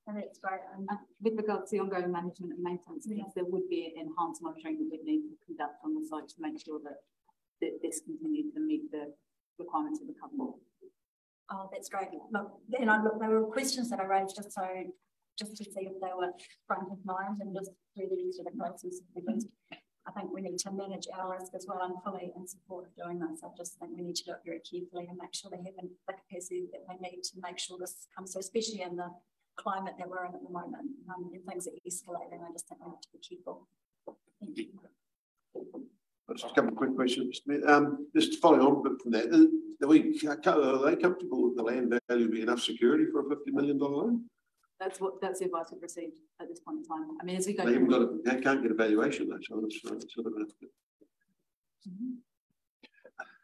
And it's great. And uh, with regards to the ongoing management and maintenance needs, there would be enhanced monitoring that we'd need to conduct on the site to make sure that, that this continues to meet the requirements of the covenant. Oh, that's great. Look, and I look, there were questions that I raised just so just to see if they were front of mind and just through the rest of the process because I think we need to manage our risk as well. I'm fully in support of doing this. I just think we need to do it very carefully and make sure they have the capacity that they need to make sure this comes so especially in the climate that we're in at the moment um, and things are escalating. I just think we need to be careful. Thank you. Just a couple of quick questions. Um, just following on from that, are, we, are they comfortable with the land value being enough security for a $50 million loan? That's what that's the advice we've received at this point in time. I mean, as we go, they haven't got a, they can't get a valuation though, so that's sort of a.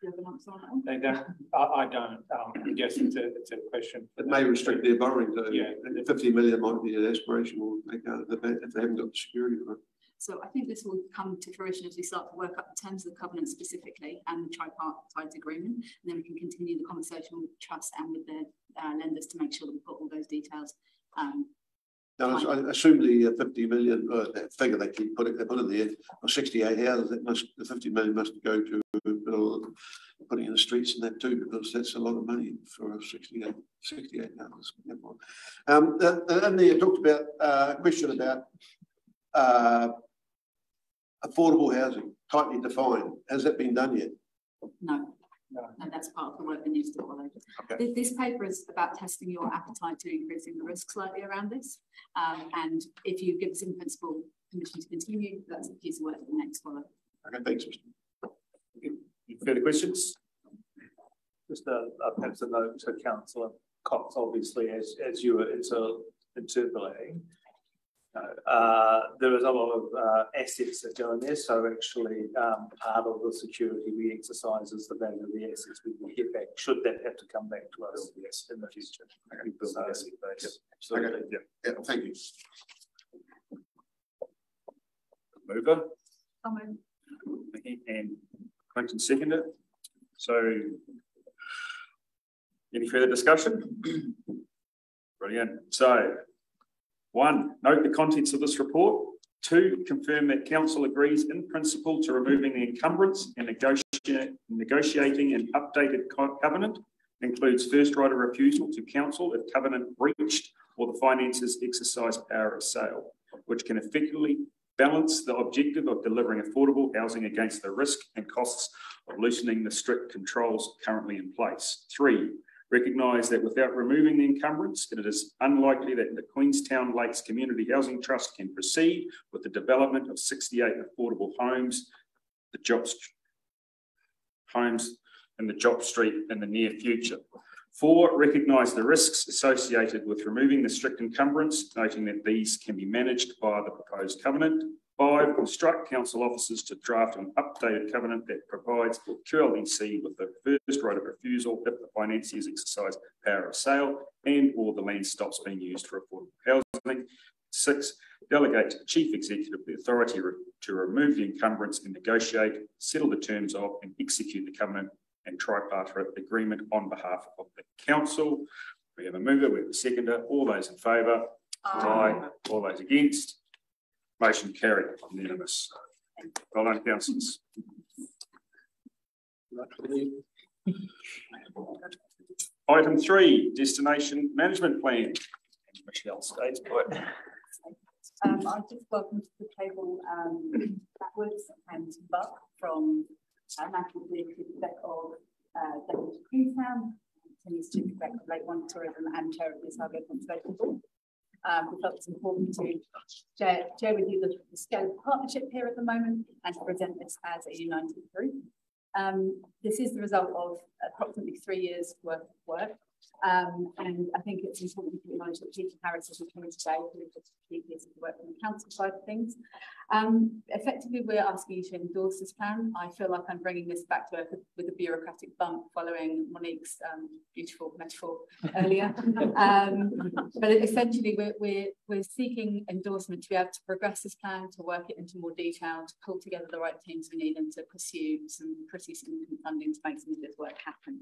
You have an answer on that one? They don't. I, I don't. Um, I guess it's a it's a question. It may restrict their borrowing. So yeah, fifty million might be an aspirational if they haven't got the security for it. So I think this will come to fruition as we start to work up the terms of the covenant specifically and the tripartite agreement, and then we can continue the conversation with the trust and with the uh, lenders to make sure that we've got all those details um, now, I assume the uh, 50 million, uh, that figure they keep putting, they put in there, or 68 houses, that must, the 50 million must go to uh, putting in the streets and that too, because that's a lot of money for 68, 68 houses. Um, and then you talked about uh, a question about uh, affordable housing, tightly defined. Has that been done yet? No. No. And that's part of the work that needs to follow. Okay. This, this paper is about testing your appetite to increasing the risk slightly around this. Um, and if you give us in principle permission to continue, that's a piece of work that next follow. Okay, thanks. Mr. Any Further questions? Just a, a perhaps a note to councillor Cox, obviously, as, as you were inter, interpolating. Uh, there is a lot of, uh, assets that go in there, so actually, um, part of the security we exercise is the value of the assets we can get back, should that have to come back to us yes, in the future. We build the asset base. Absolutely, yeah. Yeah, thank you. Mover Comment? and Clinton seconded. So any further discussion? Brilliant. So one, note the contents of this report. Two, confirm that council agrees in principle to removing the encumbrance and negotiating, negotiating an updated co- covenant includes first right of refusal to council if covenant breached or the finances exercise power of sale, which can effectively balance the objective of delivering affordable housing against the risk and costs of loosening the strict controls currently in place. Three, recognise that without removing the encumbrance, it is unlikely that the Queenstown Lakes Community Housing Trust can proceed with the development of 68 affordable homes, the jobs homes in the Jopp Street in the near future. Four, recognise the risks associated with removing the strict encumbrance, noting that these can be managed by the proposed covenant. Five, instruct council officers to draft an updated covenant that provides QLDC with the first right of refusal if the financiers exercise power of sale and or the land stops being used for affordable housing. Six, delegate to the chief executive the authority re- to remove the encumbrance and negotiate, settle the terms of and execute the covenant and tripartite agreement on behalf of the council. We have a mover, we have a seconder. All those in favour? Aye. All those against? Motion carried, unanimous. Well done, councillors. Item three, destination management plan. Michelle states, but Um, I just welcome to the table, um, backwards and Buck from uh, National League Exec of, uh, Destination Queenstown, continues to Exec of Lake One Tourism and Chair of the Saga Conservation Board. Um, we felt it's important to share, share with you the, the scale of partnership here at the moment and to present this as a united group. Um, this is the result of approximately three years worth of work. Um, and I think it's important to acknowledge that Peter Harris is coming today, who is just a piece of work from the council side of things. Um, effectively, we're asking you to endorse this plan. I feel like I'm bringing this back to earth with a bureaucratic bump following Monique's um, beautiful metaphor earlier. um, but essentially, we're, we're, we're seeking endorsement to be able to progress this plan, to work it into more detail, to pull together the right teams we need, and to pursue some pretty significant funding to make some of this work happen.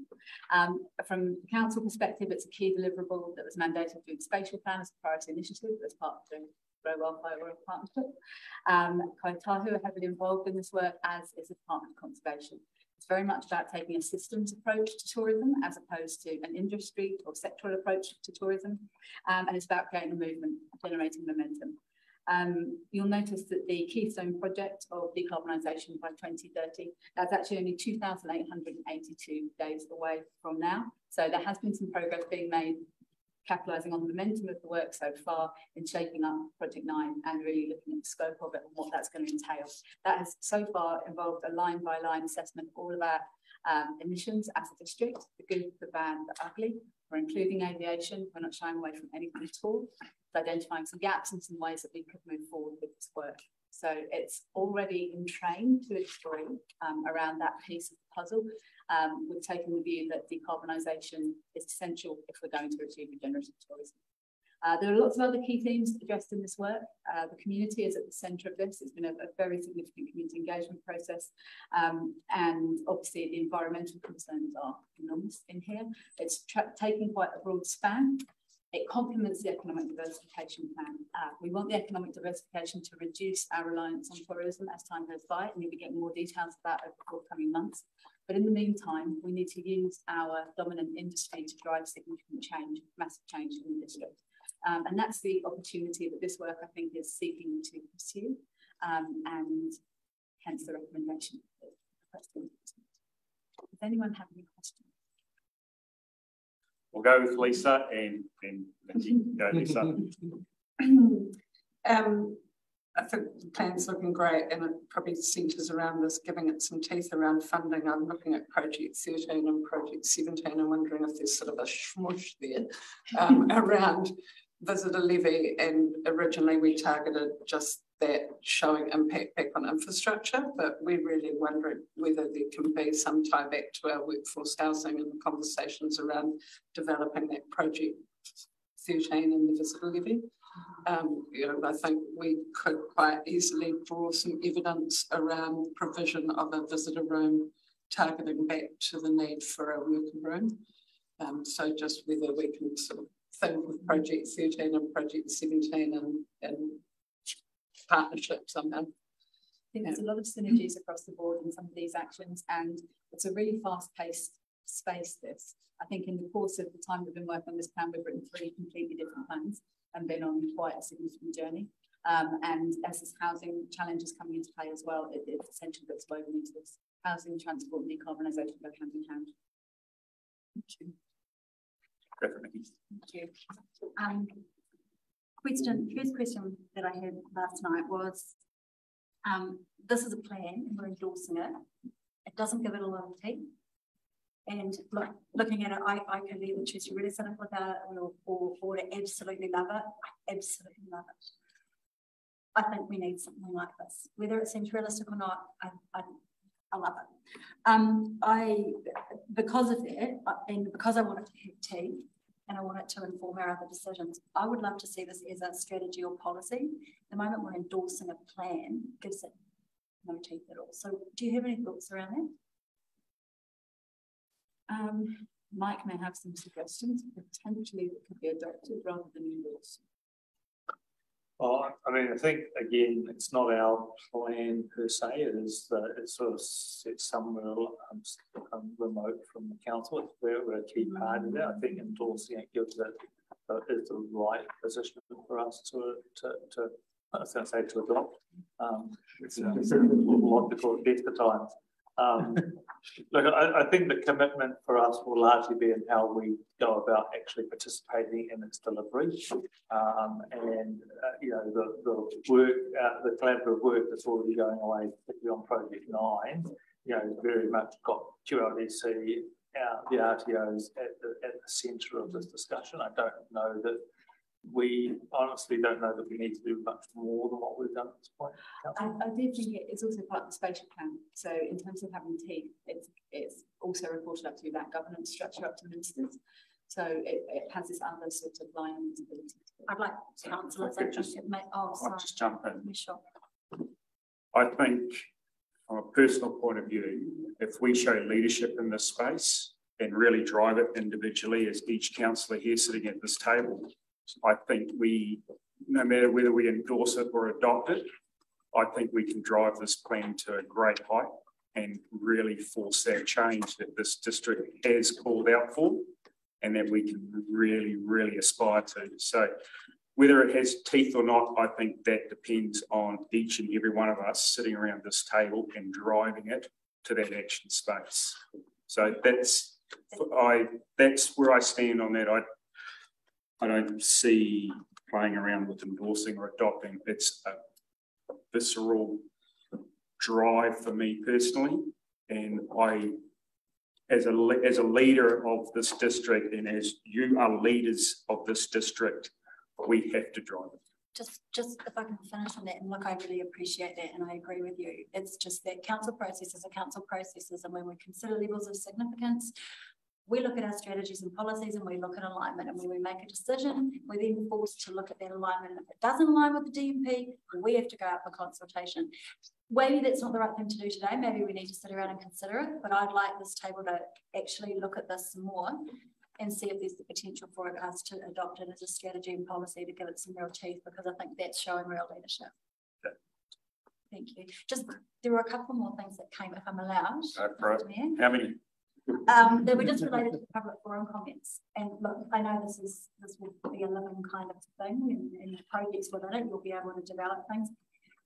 Um, from the council perspective, it's a key deliverable that was mandated through the spatial plan as a priority initiative as part of the Grow Well Whaiora Partnership. Um, Kāi Tahu are heavily involved in this work, as is the Department of Conservation. It's very much about taking a systems approach to tourism as opposed to an industry or sectoral approach to tourism. Um, and it's about creating a movement, generating momentum. Um, you'll notice that the Keystone project of decarbonisation by 2030, that's actually only 2,882 days away from now. So there has been some progress being made capitalising on the momentum of the work so far in shaping up Project Nine and really looking at the scope of it and what that's going to entail. That has so far involved a line by line assessment of all of our um, emissions as a district, the good, the bad, the ugly. We're including aviation, we're not shying away from anything at all. Identifying some gaps and some ways that we could move forward with this work. So it's already in train to a degree um, around that piece of the puzzle. Um, we've taken the view that decarbonisation is essential if we're going to achieve regenerative tourism. Uh, there are lots of other key themes addressed in this work. Uh, the community is at the centre of this. It's been a, a very significant community engagement process. Um, and obviously the environmental concerns are enormous in here. It's taking quite a broad span. It complements the economic diversification plan. Uh, we want the economic diversification to reduce our reliance on tourism as time goes by, and you'll be getting more details of that over the forthcoming months. But in the meantime, we need to use our dominant industry to drive significant change, massive change in the district. Um, and that's the opportunity that this work, I think, is seeking to pursue. Um, and hence the recommendation. Does anyone have any questions? We'll go with Lisa and, Nikki. Go, Lisa. um, I think the plan's looking great and it probably centres around this, giving it some teeth around funding. I'm looking at project 13 and project 17 and wondering if there's sort of a smush there um, around visitor levy and originally we targeted just that showing impact back on infrastructure, but we're really wondering whether there can be some tie back to our workforce housing and the conversations around developing that project 13 and the visitor levy. Um, you know, I think we could quite easily draw some evidence around provision of a visitor room targeting back to the need for a working room. Um, so just whether we can sort of think with Project 13 and Project 17 and, and partnership somehow. I think there's a lot of synergies across the board in some of these actions, and it's a really fast-paced space. This, I think, in the course of the time we've been working on this plan, we've written three completely different plans and been on quite a significant journey. Um, and as this housing challenge is coming into play as well, it, it's essential that it's woven into this. Housing, transport, and decarbonisation go hand in hand. Thank you. Thank you. Um, question, first question that I had last night was, um, this is a plan and we're endorsing it. It doesn't give it a lot of teeth. And look, looking at it, I, I can either choose to really cynical about it or, or, or to absolutely love it. I absolutely love it. I think we need something like this. Whether it seems realistic or not, I, I, I love it. Um, I, because of that, and because I want it to have teeth, and I want it to inform our other decisions. I would love to see this as a strategy or policy. The moment we're endorsing a plan gives it no teeth at all. So do you have any thoughts around that? Um, Mike may have some suggestions potentially that could be adopted rather than endorsed. Well, I mean, I think again, it's not our plan per se. It is that it sort of sits somewhere um, um, remote from the council. We're, we're a key part of it. I think endorsing it gives it uh, is the right position for us to to, to I was going to say to adopt. Um, it's a lot of times. Um, look, I, I, think the commitment for us will largely be in how we go about actually participating in its delivery. Um, and, uh, you know, the, the work, uh, the collaborative work that's already going away, particularly on Project 9, you know, very much got QLDC, uh, the RTOs at the, at the centre of this discussion. I don't know that we honestly don't know that we need to do much more than what we've done at this point. I, I did think it's also part of the spatial plan. So in terms of having teeth, it's it's also reported up to that governance structure up to ministers. So it, it has this other sort of line of visibility. I'd like councillors just make oh sorry. I'll just jump in. Sure. I think from a personal point of view, if we show leadership in this space and really drive it individually as each councillor here sitting at this table, I think we, no matter whether we endorse it or adopt it, I think we can drive this plan to a great height and really force that change that this district has called out for and that we can really, really aspire to. So whether it has teeth or not, I think that depends on each and every one of us sitting around this table and driving it to that action space. So that's I that's where I stand on that. I I don't see playing around with endorsing or adopting. It's a visceral drive for me personally. And I, as a, as a leader of this district and as you are leaders of this district, we have to drive it. Just, just if I can finish on that, and look, I really appreciate that, and I agree with you. It's just that council processes are council processes, and when we consider levels of significance, we look at our strategies and policies and we look at alignment. And when we make a decision, we're then forced to look at that alignment. And if it doesn't align with the DMP, we have to go out for consultation. Maybe that's not the right thing to do today. Maybe we need to sit around and consider it. But I'd like this table to actually look at this some more and see if there's the potential for us to adopt it as a strategy and policy to give it some real teeth because I think that's showing real leadership. Okay. Thank you. Just there were a couple more things that came, if I'm allowed. For it. How many? Um, they were just related to public forum comments. And look, I know this is this will be a living kind of thing and, and projects within it, you'll be able to develop things.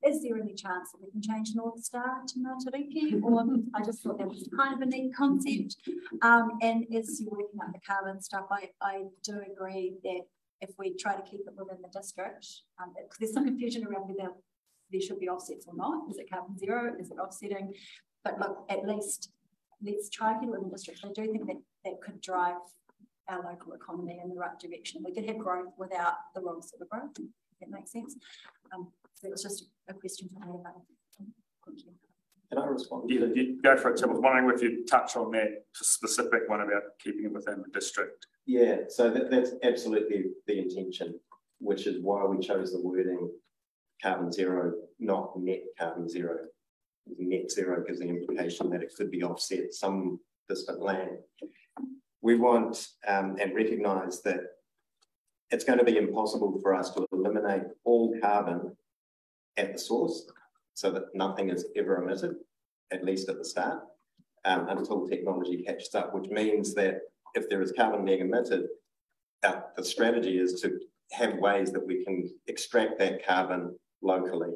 Is there any chance that we can change North Star to Matariki? Or I just thought that was kind of a neat concept. Um, and as you're working out the carbon stuff, I, I do agree that if we try to keep it within the district, um, because there's some confusion around whether there should be offsets or not. Is it carbon zero? Is it offsetting? But look, at least let's try to keep it within the district. I do think that that could drive our local economy in the right direction. We could have growth without the wrong sort of growth, if that makes sense. Um, so it was just a question for me about. Thank you. Can I respond? You, you go for it, Tim. I was wondering if you'd touch on that specific one about keeping it within the district. Yeah, so that, that's absolutely the intention, which is why we chose the wording carbon zero, not net carbon zero. Net zero gives the implication that it could be offset some distant land. We want um, and recognise that it's going to be impossible for us to eliminate all carbon at the source so that nothing is ever emitted, at least at the start, um, until technology catches up, which means that if there is carbon being emitted, uh, the strategy is to have ways that we can extract that carbon locally.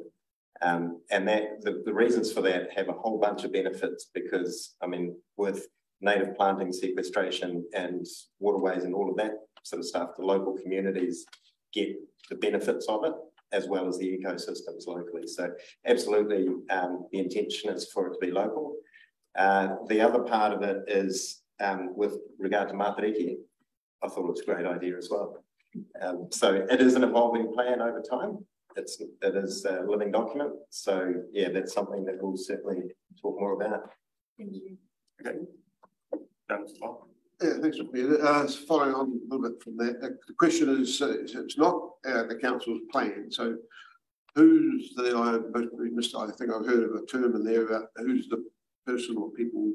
Um, and that the, the reasons for that have a whole bunch of benefits because, I mean, with native planting sequestration and waterways and all of that sort of stuff, the local communities get the benefits of it as well as the ecosystems locally. So absolutely um, the intention is for it to be local. Uh, the other part of it is um, with regard to Matariki, I thought it was a great idea as well. Um, so it is an evolving plan over time. It's, it is a living document. So yeah, that's something that we'll certainly talk more about. Thank you. Okay. Yeah, thanks, Peter. Uh, following on a little bit from that, uh, the question is, uh, it's not uh, the council's plan. So who's the, I, I think I've heard of a term in there about who's the person or people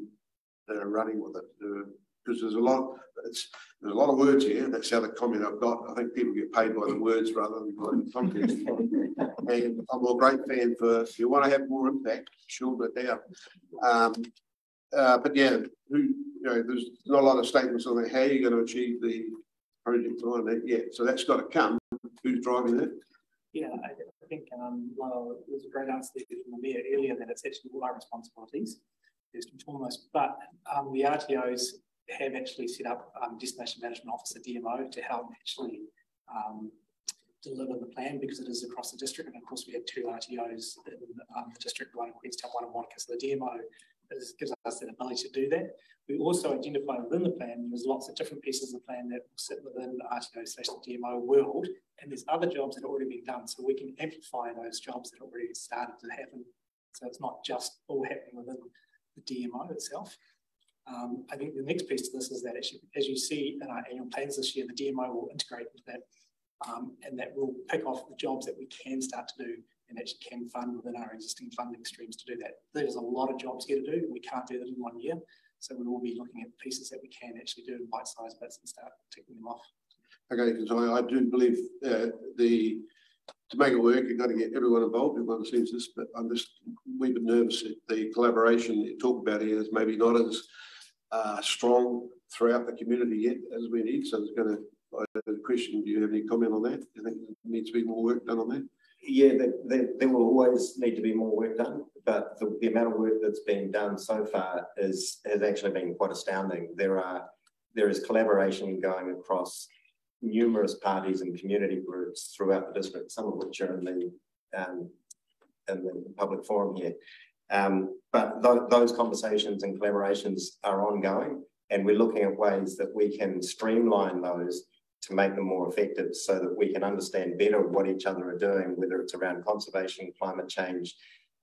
that are running with it. Because there's a lot, it's, there's a lot of words here. That's how the other comment I've got. I think people get paid by the words rather than by the context. and I'm a great fan for, if you want to have more impact, sure, but down. Um, uh, but yeah, who, you know, there's not a lot of statements on how you're going to achieve the project behind that yet. So that's got to come. Who's driving that? Yeah, I, I think um, well, there was a great answer from the mayor earlier that it's actually all our responsibilities, first and foremost. But um, the RTOs have actually set up um, Destination Management Officer DMO to help actually um, deliver the plan because it is across the district. And of course, we have two RTOs in um, the district, one in Queenstown, one in Wanaka. So the DMO is, gives us that ability to do that. We also identify within the plan, there's lots of different pieces of the plan that sit within the RTO slash the DMO world, and there's other jobs that have already been done, so we can amplify those jobs that already started to happen. So it's not just all happening within the DMO itself. Um, I think the next piece to this is that actually, as you see in our annual plans this year, the DMO will integrate into that, um, and that will pick off the jobs that we can start to do and actually can fund within our existing funding streams to do that. There's a lot of jobs here to do. We can't do that in one year. So we will all be looking at pieces that we can actually do in bite-sized bits and start ticking them off. Okay, because I, I, do believe uh, the to make it work, you've got to get everyone involved. Everyone sees this, but I'm just we've been nervous that the collaboration you talk about here is maybe not as uh, strong throughout the community yet as we need. So there's going to uh, question. Do you have any comment on that? Do you think there needs to be more work done on that? Yeah, there, there, there, will always need to be more work done, but the, the, amount of work that's been done so far is has actually been quite astounding. There are there is collaboration going across numerous parties and community groups throughout the district, some of which are in the um, in the public forum here. Um, but th those conversations and collaborations are ongoing, and we're looking at ways that we can streamline those to make them more effective so that we can understand better what each other are doing, whether it's around conservation, climate change,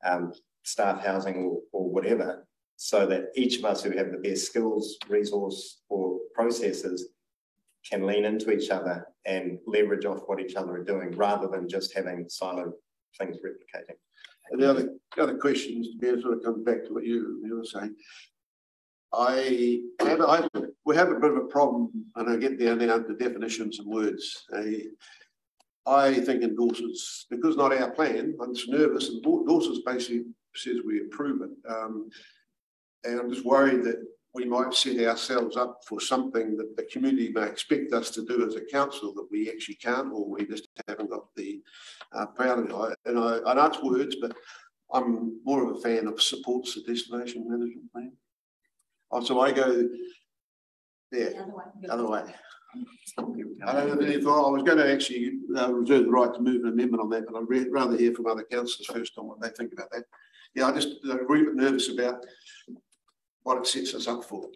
um, staff housing or, or whatever, so that each of us who have the best skills, resource or processes can lean into each other and leverage off what each other are doing rather than just having siloed things replicating. And the other, the other questions, to be sort of come back to what you, you were saying. I have, I, we have a bit of a problem, and I get down now to definitions and words. I, I think in Dawson's, because not our plan, I'm just nervous, and Dawson's basically says we approve it. Um, and I'm just worried that we might set ourselves up for something that the community may expect us to do as a council that we actually can't, or we just haven't got the uh, of it. And I, I know it's words, but I'm more of a fan of supports the destination management plan. Oh, so I go there, The other way. the other way. I don't know if I I was going to actually uh, reserve the right to move an amendment on that, but I'd rather hear from other councillors first on what they think about that. Yeah, I just uh, agree bit nervous about what it sets us up for.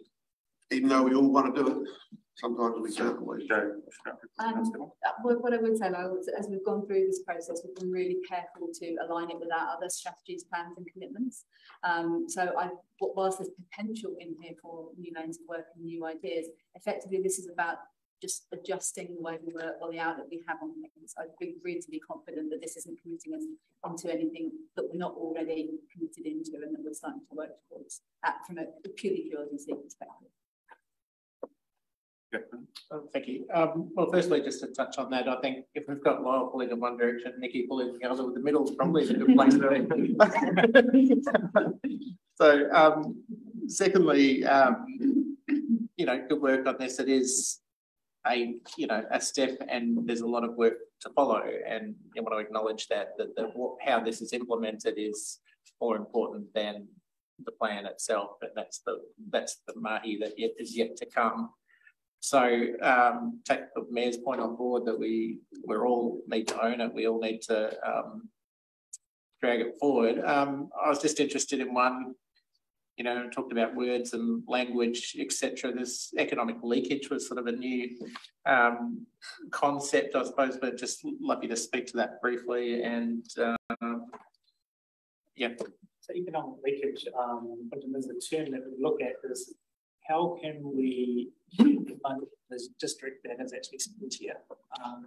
Even though we all want to do it, sometimes we can't always. Go. Um, uh, what, what I would say, Lyle, is as we've gone through this process, we've been really careful to align it with our other strategies, plans and commitments. Um, so I, whilst there's potential in here for new lanes of work and new ideas, effectively this is about just adjusting the way we work or the outlook we have on things. I'd be reasonably confident that this isn't committing us into anything that we're not already committed into and that we're starting to work towards uh, from a purely QLDC perspective. Oh, Thank you. Um, well, firstly, just to touch on that, I think if we've got Lyle pulling in one direction, Nikki pulling in the other, with the middle is probably a good place to be. So, um, secondly, um, you know, good work on this. It is a, you know, a step and there's a lot of work to follow. And I want to acknowledge that, that, that how this is implemented is more important than the plan itself. And that's the, that's the mahi that yet is yet to come. So um, take the mayor's point on board that we we're all need to own it. We all need to um, drag it forward. Um, I was just interested in one, you know, talked about words and language, etc. This economic leakage was sort of a new um, concept, I suppose, but just love you to speak to that briefly. And um, yeah, So economic leakage, um, there's a term that we look at is how can we fund this district that is actually spent here? Um,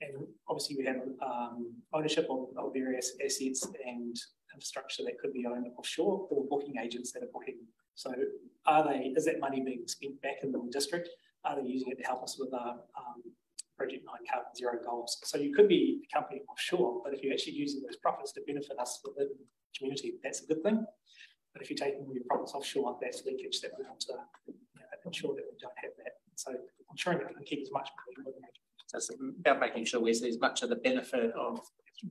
and obviously we have um, ownership of, of various assets and infrastructure that could be owned offshore or booking agents that are booking. So are they, is that money being spent back in the district? Are they using it to help us with our um, Project Nine carbon zero goals? So you could be a company offshore, but if you're actually using those profits to benefit us within the community, that's a good thing. But if you're taking all your profits offshore, that's leakage that we want to you know, ensure that we don't have that. So ensuring that we can keep as much money So it's about making sure we see as much of the benefit of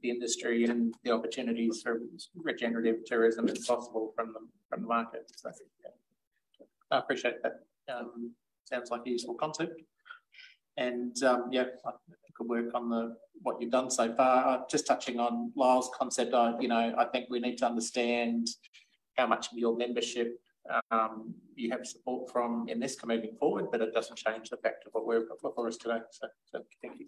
the industry and the opportunities for regenerative tourism as possible from the, from the market. So, yeah. I appreciate that. Um, sounds like a useful concept. And um, yeah, I could work on the what you've done so far. Uh, just touching on Lyal's concept, I, you know, I think we need to understand how much of your membership um, you have support from in this moving forward, but it doesn't change the fact of what we're before us today. So, so thank you.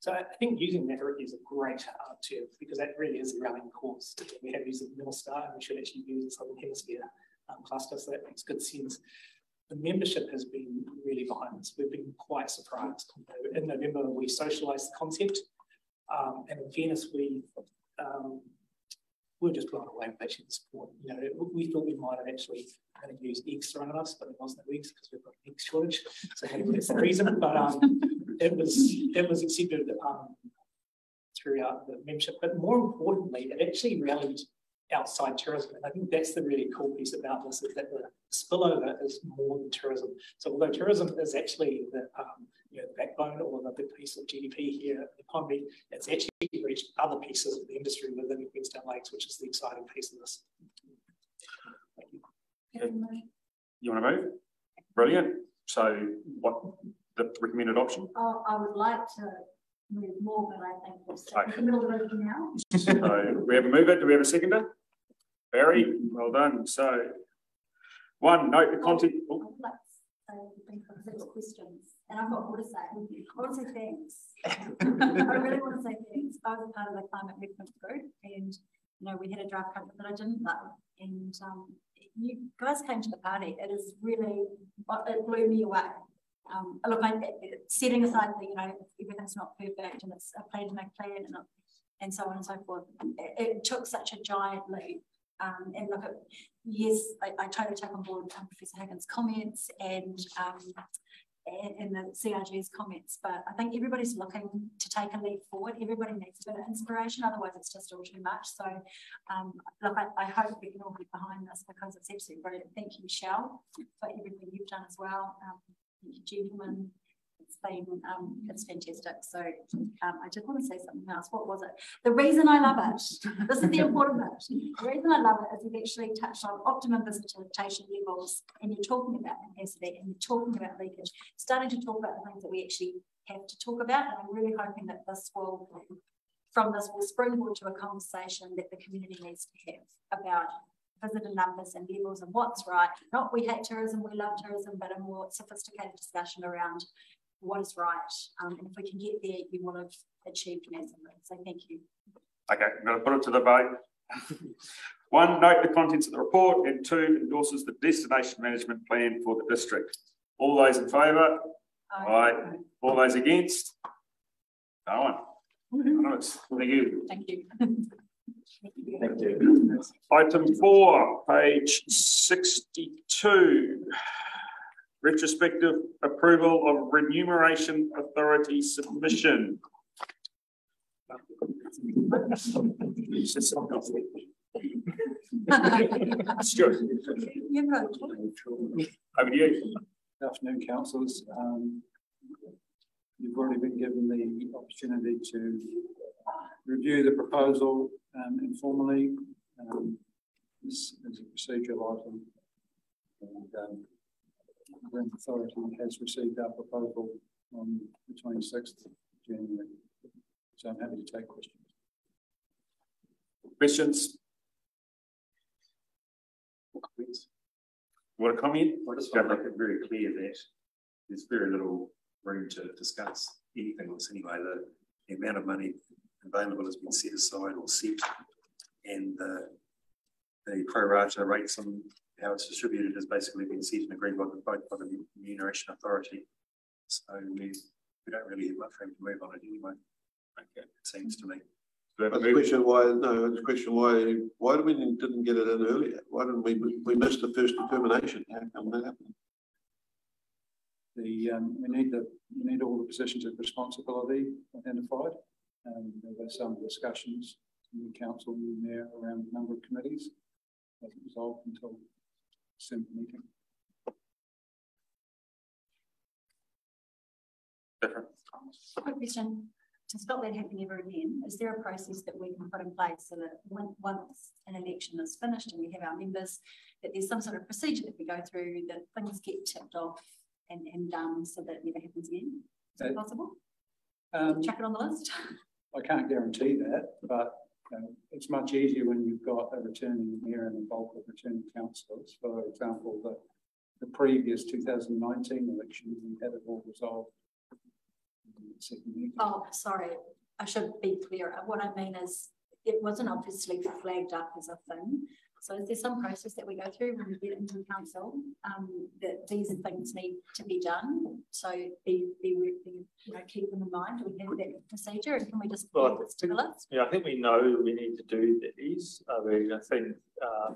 So, I think using Maverick is a great term because that really is the rallying cause. We have used the Middle Star and we should actually use the Southern Hemisphere um, cluster, so that makes good sense. The membership has been really behind us. We've been quite surprised. In November, we socialised the concept, um, and in fairness, we um, we were just blown away with actually the support. You know, we thought we might have actually going to use eggs thrown at us, but there wasn't eggs because we've got an egg shortage. So that's the reason. But um, it was it was accepted um, throughout the membership. But more importantly, it actually rallied outside tourism. And I think that's the really cool piece about this is that the spillover is more than tourism. So although tourism is actually the um, you know, the backbone or the big piece of GDP here in the economy, it's actually reached other pieces of the industry within the Queenstown Lakes, which is the exciting piece of this. You want to move? Brilliant. So what the recommended option? Oh, I would like to move more, but I think we'll stay Okay. in the middle of it now. So we have a mover. Do we have a seconder? Barry, well done. So one, note the content. I would like to say thank you for six questions, and I've got more to say. I want to say thanks. I really want to say thanks. I was a part of the climate movement group, and you know we had a draft contract that I didn't love, and um, you guys came to the party. It is really it blew me away. Um, look, I, setting aside the you know everything's not perfect and it's a plan to make plan and and so on and so forth. It, it took such a giant leap. Um, and look, at, yes, I, I totally take on board um, Professor Higgins' comments, and um, in, in the CRG's comments, but I think everybody's looking to take a leap forward. Everybody needs a bit of inspiration, otherwise it's just all too much. So um, look, I, I hope we can all get behind this because it's absolutely brilliant. Thank you, Michelle, for everything you've done as well. Um, thank you, gentlemen, it's been, um, it's fantastic. So um, I just want to say something else. What was it? The reason I love it, this is the important bit. The reason I love it is you've actually touched on optimum visitation levels and you're talking about capacity and you're talking about leakage, starting to talk about the things that we actually have to talk about. And I'm really hoping that this will, from this will springboard to a conversation that the community needs to have about visitor numbers and levels and what's right. Not we hate tourism, we love tourism, but a more sophisticated discussion around what is right. Um, and if we can get there, you will have achieved massively. So thank you. Okay, I'm going to put it to the vote. One, note the contents of the report, and two, endorses the destination management plan for the district. All those in favour? Aye. Aye. All those against? No one. Thank you. Thank you. Thank you. Item four, page sixty-two. Retrospective approval of remuneration authority submission. Stuart. Over to you. Good afternoon, councillors. Um, you've already been given the opportunity to review the proposal um, informally. Um, this is a procedural item. And, um, Rem Authority has received our proposal on the 26th of January. So I'm happy to take questions. Questions? Want to comment? I just want to make it very clear that there's very little room to discuss anything else anyway. The, the amount of money available has been set aside or set, and the, the pro rata rates on how it's distributed has basically been set and agreed by the, both by the remuneration authority. So we, we don't really have much room to move on it anyway. Okay, it seems to me. But the question why, no, the question why, why did we didn't get it in earlier? Why didn't we, we missed the first determination? How come that happened? The, um, we need the, we need all the positions of responsibility identified. And there were some discussions in the council and there around the number of committees. It Wasn't resolved until December meeting. Different. Quick question. To stop that happening ever again, is there a process that we can put in place so that when, once an election is finished and we have our members, that there's some sort of procedure that we go through that things get ticked off and, and done so that it never happens again? Is that possible? Um, Chuck it on the list. I can't guarantee that, but um, it's much easier when you've got a returning mayor and a bulk of returning councillors. For example, the, the previous 2019 election, we had it all resolved. Oh, sorry. I should be clearer. What I mean is it wasn't obviously flagged up as a thing. So is there some process that we go through when we get into council um, that these things need to be done? So be, be, be you know, keep them in mind. Do we have that procedure and can we just well, this to the list? Yeah, I think we know we need to do these. I mean, I think, um,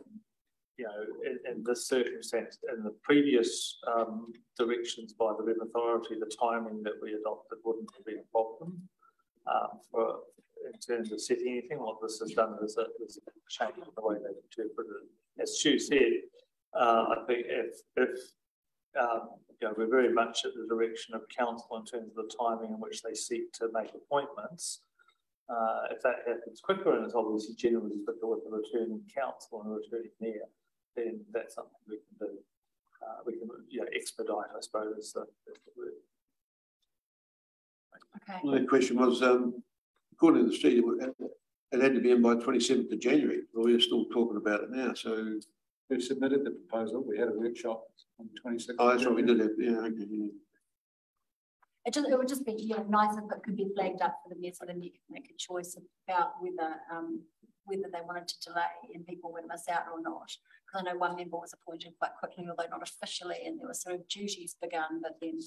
you know, in, in, this circumstance, in the previous um, directions by the Rem Authority, the timing that we adopted wouldn't have been a problem. Um, for in terms of setting anything. What this has done is a, is a change in the way they interpret it. As Stu said, uh, I think if, if um, you know, we're very much at the direction of council in terms of the timing in which they seek to make appointments. Uh, if that happens quicker and it's obviously generally quicker with the returning council and the returning mayor, then that's something we can do. Uh, we can you know, expedite, I suppose, is the, is the word. Okay. Well, the question was, um, according to the street, it had to be in by 27th of January. Well, we're still talking about it now. So we submitted the proposal. We had a workshop on 26th. Oh, that's what we did. It. Yeah, okay. Yeah. It, just, it would just be you know, nice if it could be flagged up for the mayor so then you can make a choice about whether um, whether they wanted to delay and people would miss out or not. Because I know one member was appointed quite quickly, although not officially, and there were sort of duties begun, but then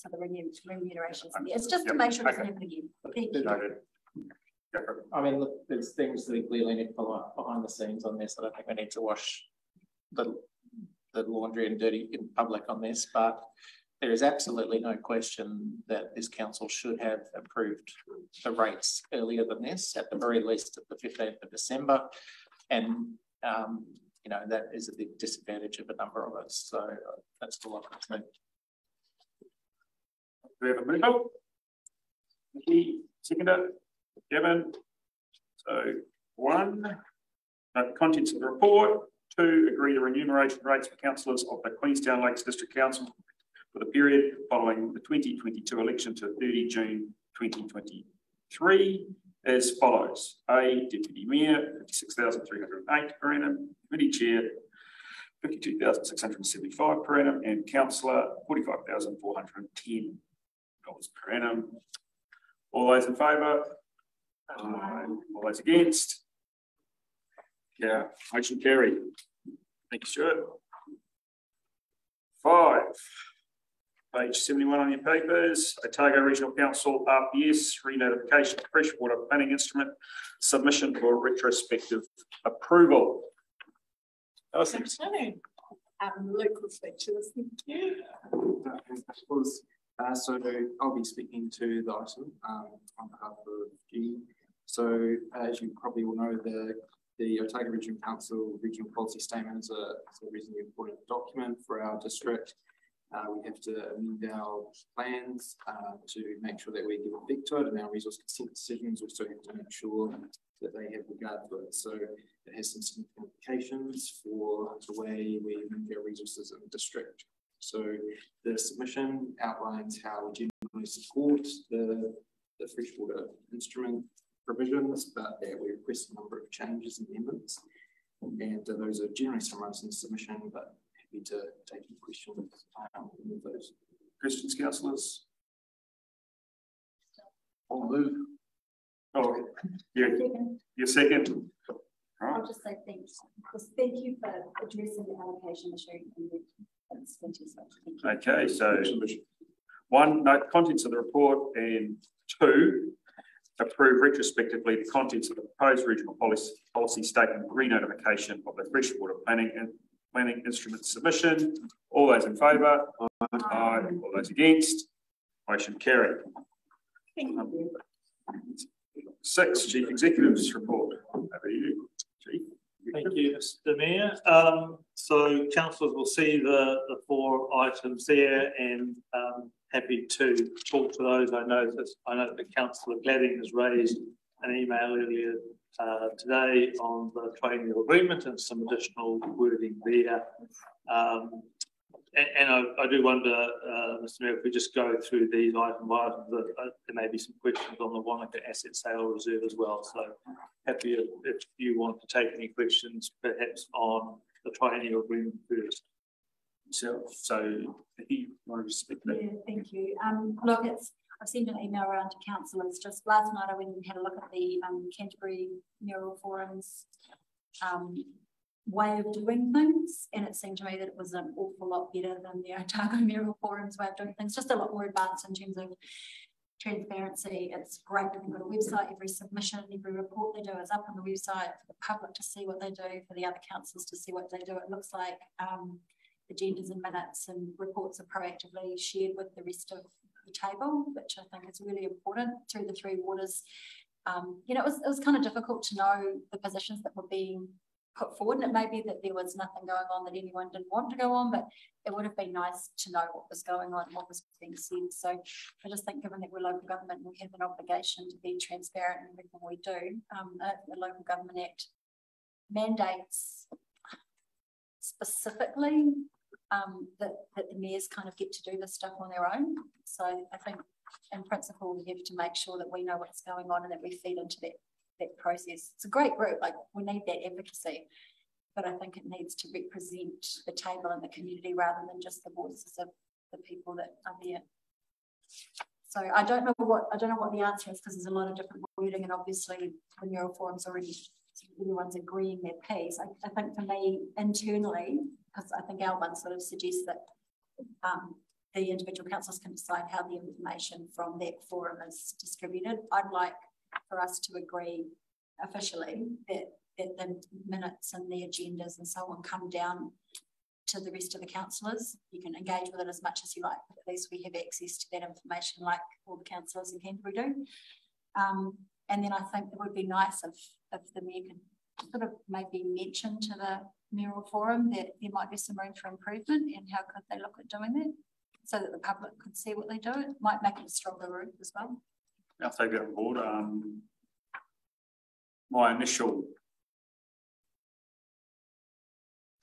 so the remuneration. It's just to make sure it doesn't happen again. Thank you. I mean, look, there's things that clearly need to follow up behind the scenes on this. I don't think we need to wash the, the laundry and dirty in public on this, but there is absolutely no question that this council should have approved the rates earlier than this, at the very least at the fifteenth of December. And, um, you know, that is a big disadvantage of a number of us, so that's all I can say. Do we have a? Nikki, seconder, Gavin. So one, note the contents of the report. Two, agree the remuneration rates for councillors of the Queenstown Lakes District Council for the period following the 2022 election to 30 June 2023 as follows. A, Deputy Mayor, 56,308 per annum. Committee Chair, 52,675 per annum. And Councillor, 45,410 per annum. All those in favour? Aye. All those against? Yeah, motion carried. Thank you, Stuart. Five. Page seventy-one on your papers, Otago Regional Council RPS renotification of freshwater planning instrument submission for retrospective approval. Alison? Um, Luke will speak to us. Thank you. was, uh, so I'll be speaking to the item um, on behalf of Jean. So as you probably will know, the the Otago Regional Council Regional Policy Statement is a, is a reasonably important document for our district. Uh, we have to amend our plans uh, to make sure that we give effect to it and our resource consent decisions also have to make sure that they have regard to it. So it has some significant implications for the way we manage our resources in the district. So the submission outlines how we generally support the, the freshwater instrument provisions, but yeah, we request a number of changes and amendments. And those are generally summarised in the submission, but happy to take any questions um, on those. Questions, councillors? I'll move. Oh, yeah, your second. I'll just say thanks, thank you for addressing the allocation issue. and Thank you. Okay, so one, note the contents of the report and two, approve retrospectively the contents of the proposed regional policy, policy statement re-notification of the freshwater planning and planning instrument submission. All those in favour? Aye. All those against? Motion carried. Six, Chief Executive's report. Over to you, Chief. Thank you, Mr Mayor. Um, so councillors will see the, the four items there and um, happy to talk to those. I know that I know that Councillor Gladding has raised an email earlier uh, today on the triennial agreement and some additional wording there. Um, and, and I, I, do wonder, uh, Mr Mayor, if we just go through these item by item, uh, there may be some questions on the Wanaka asset sale reserve as well. So happy if, you want to take any questions, perhaps on the triennial agreement first. So, so you want to speak Yeah, thank you. Um, look, it's I've sent an email around to councillors. Just last night I went and had a look at the um, Canterbury Mayoral Forum's um, way of doing things, and it seemed to me that it was an awful lot better than the Otago Mayoral Forum's way of doing things. Just a lot more advanced in terms of transparency. It's great that they've got a website. Every submission, every report they do is up on the website for the public to see what they do, for the other councils to see what they do. It looks like um, agendas and minutes and reports are proactively shared with the rest of the table, which I think is really important through the three waters. Um, you know, it was, it was kind of difficult to know the positions that were being put forward. And it may be that there was nothing going on that anyone didn't want to go on, but it would have been nice to know what was going on what was being said. So I just think given that we're local government, we have an obligation to be transparent in everything we do. Um, the Local Government Act mandates specifically um, that, that the mayors kind of get to do this stuff on their own. So I think in principle, we have to make sure that we know what's going on and that we feed into that, that process. It's a great group, like we need that advocacy, but I think it needs to represent the table and the community rather than just the voices of the people that are there. So I don't know what I don't know what the answer is because there's a lot of different wording and obviously the mayoral forum's already everyone's agreeing their piece. I, I think for me internally, because I think our one sort of suggests that um, the individual councils can decide how the information from that forum is distributed. I'd like for us to agree officially that, that the minutes and the agendas and so on come down to the rest of the councillors. You can engage with it as much as you like, but at least we have access to that information like all the councillors in Canterbury do. Um, and then I think it would be nice if, if the mayor could sort of maybe mention to the mayoral forum that there might be some room for improvement and how could they look at doing that so that the public could see what they do. It might make it a stronger route as well. I'll take that on board. Um, my initial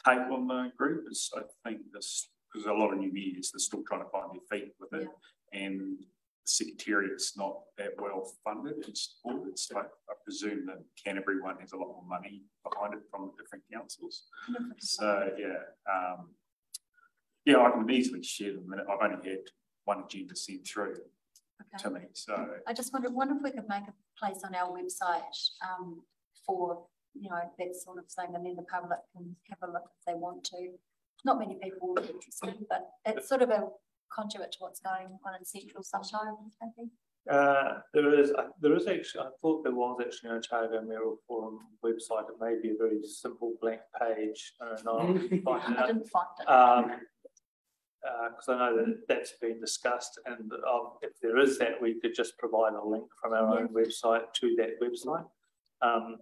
take on the group is I think this because a lot of new mayors they're still trying to find their feet with it, yeah. and the secretariat's not that well funded It's It's like I presume that Canterbury one has a lot more money behind it from the different councils. so yeah, um, yeah, I can easily share them. I've only had one agenda sent through okay. to me. So I just wonder, wonder if we could make a place on our website um, for you know that sort of thing, and then the public can have a look if they want to. Not many people will be interested, but it's sort of a conduit to what's going on in Central sometimes, I think. Uh, there is, uh, there is actually, I thought there was actually an Otago Mayoral Forum website. It may be a very simple blank page. I. I didn't find it. Um, because uh, I know that that's been discussed, and um, if there is that, we could just provide a link from our own website to that website. Um,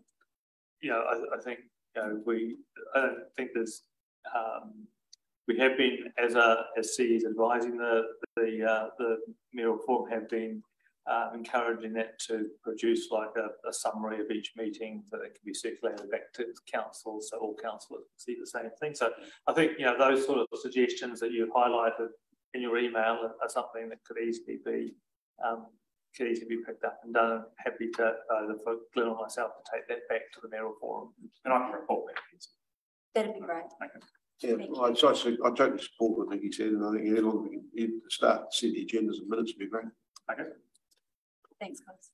you know, I, I, think you know we. I don't think there's. Um, we have been as a as CEs advising the the uh, the mayoral forum have been uh, encouraging that to produce like a, a, summary of each meeting that it can be circulated back to council so all councillors can see the same thing. So I think you know those sort of suggestions that you highlighted in your email are, are something that could easily be um, could easily be picked up and done. happy to either for Glyn or myself to take that back to the mayoral forum and I can report back. That'd be great. Okay. Yeah, I, I, I totally support what I think he said, and I think anyone can start to set the agendas and minutes would be great. Okay. Thanks, guys.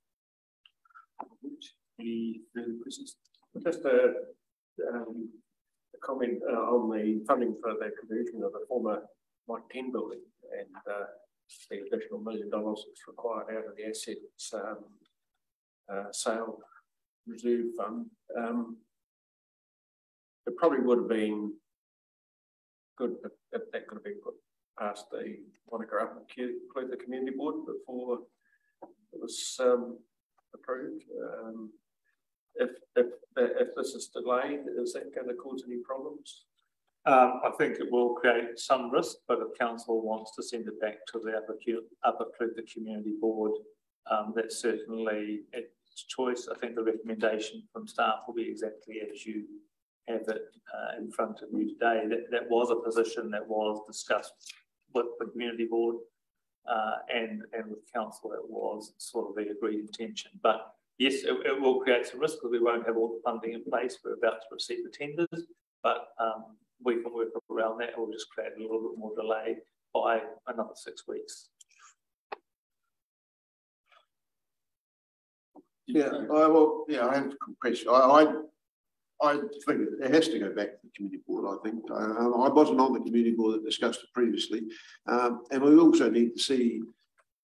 Any further questions? Just a, um, a comment uh, on the funding for the conversion of the former Mike 10 building and uh, the additional million dollars that's required out of the assets um, uh, sale reserve fund. Um, it probably would have been good if that could have been put past the Wanaka up and include the community board before it was um, approved. Um, if, if, if this is delayed, is that going to cause any problems? Um, I think it will create some risk, but if council wants to send it back to the upper, the community board, um, that's certainly its choice. I think the recommendation from staff will be exactly as you have it uh, in front of you today. That, that was a position that was discussed with the community board uh, and, and with council it was sort of the agreed intention. But yes, it, it will create some risk because we won't have all the funding in place. We're about to receive the tenders, but um, we can work around that. It will just create a little bit more delay by another six weeks. Yeah, I well, yeah, I have a question. I, I I think it has to go back to the community board, I think. Uh, I wasn't on the community board that discussed it previously. Um, and we also need to see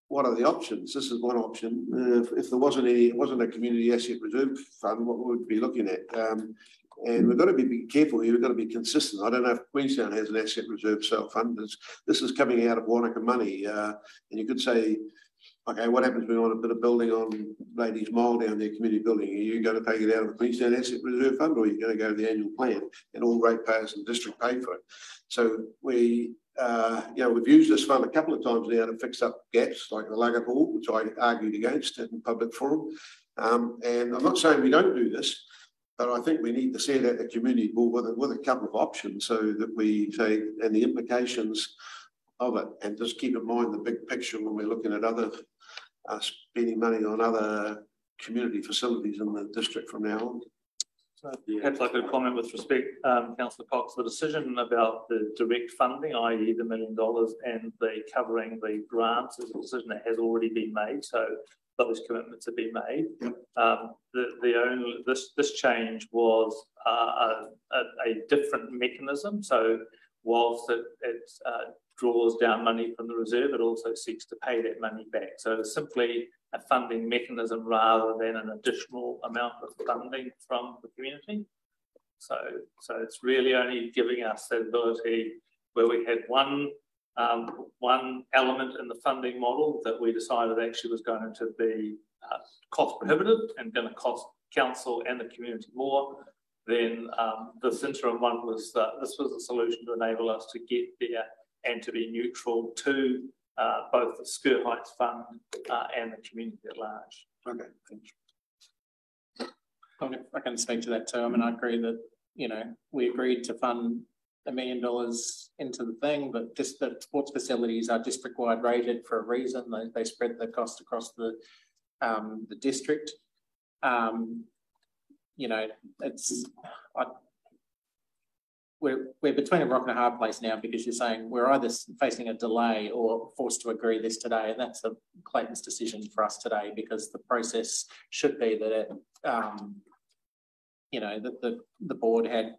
what are the options. This is one option. Uh, if, if, there wasn't any, it wasn't a community asset reserve fund, what would we be looking at? Um, and we've got to be, careful here. We've got to be consistent. I don't know if Queenstown has an asset reserve sale fund. This, this is coming out of Wanaka money. Uh, and you could say okay, what happens when we want to put a building on Ladies Mile down there, community building? Are you going to take it out of the Queenstown Asset Reserve Fund or are you going to go to the annual plan and all ratepayers and district pay for it? So we, uh, you know, we've used this fund a couple of times now to fix up gaps like the Luggate Hall, which I argued against in public forum. Um, and I'm not saying we don't do this, but I think we need to set out the community board with, with a couple of options so that we say, and the implications of it, and just keep in mind the big picture when we're looking at other uh, spending money on other community facilities in the district from now on. So perhaps I could comment with respect, um, Councillor Cocks, the decision about the direct funding, i.e. the million dollars and the covering the grants is a decision that has already been made. So those commitments have been made. Yep. Um, the, the only, this, this change was uh, a, a, different mechanism. So whilst it, it uh, draws down money from the reserve, it also seeks to pay that money back. So it's simply a funding mechanism rather than an additional amount of funding from the community. So, so it's really only giving us the ability where we had one um, one element in the funding model that we decided actually was going to be uh, cost prohibitive and going to cost council and the community more. Then um, this interim one was uh, this was a solution to enable us to get there and to be neutral to uh, both the Scurr Heights Fund uh, and the community at large. Okay, I can, I can speak to that too. I mean, I agree that, you know, we agreed to fund a million dollars into the thing, but just the sports facilities are district wide rated for a reason. They, they spread the cost across the um, the district. Um, you know, it's I, we're we're between a rock and a hard place now because you're saying we're either facing a delay or forced to agree this today, and that's a Clayton's decision for us today because the process should be that it, um, you know, that the the board had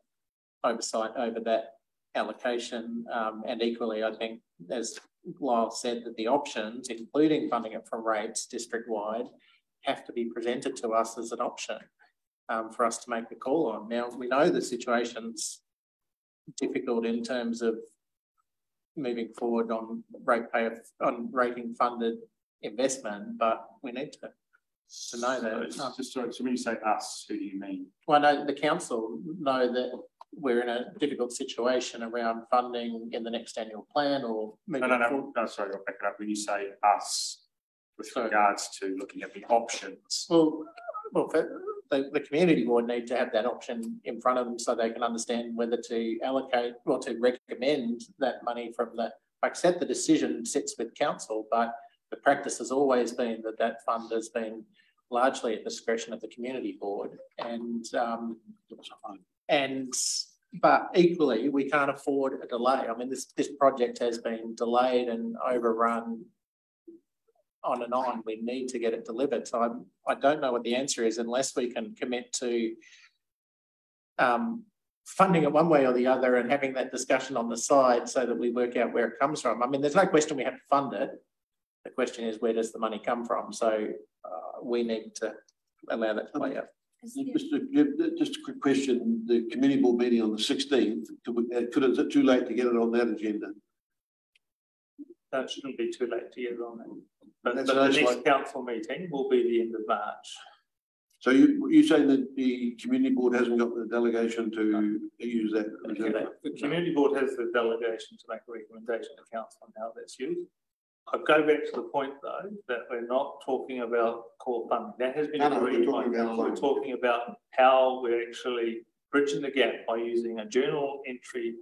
oversight over that allocation, um, and equally, I think as Lyal said that the options, including funding it from rates district wide, have to be presented to us as an option um, for us to make the call on. Now we know the situation's difficult in terms of moving forward on rate pay on rating funded investment, but we need to to know that. So, just sorry, so when you say us, who do you mean? Well, I know the council know that we're in a difficult situation around funding in the next annual plan or no, no, no, no, sorry, I'll back it up. When you say us, with regards to looking at the options. Well, well, the, the community board need to have that option in front of them so they can understand whether to allocate or to recommend that money from the, I said, the decision sits with council, but the practice has always been that that fund has been largely at the discretion of the community board and um, and but equally we can't afford a delay. I mean, this this project has been delayed and overrun on and on. We need to get it delivered. So I'm, I don't know what the answer is unless we can commit to um, funding it one way or the other and having that discussion on the side so that we work out where it comes from. I mean, there's no question we have to fund it. The question is, where does the money come from? So uh, we need to allow that to play out. Just a, just a quick question, the committee board meeting on the sixteenth, could, we, uh, could, is it too late to get it on that agenda? That shouldn't be too late to get on it. But, but the next like... council meeting will be the end of March. So you, you saying that the community board hasn't got the delegation to no. use that? Okay. The community board has the delegation to make a recommendation to council on how that's used. I go back to the point though, that we're not talking about core funding. That has been no, agreed. No, we're, talking about, we're talking about how we're actually bridging the gap by using a journal entry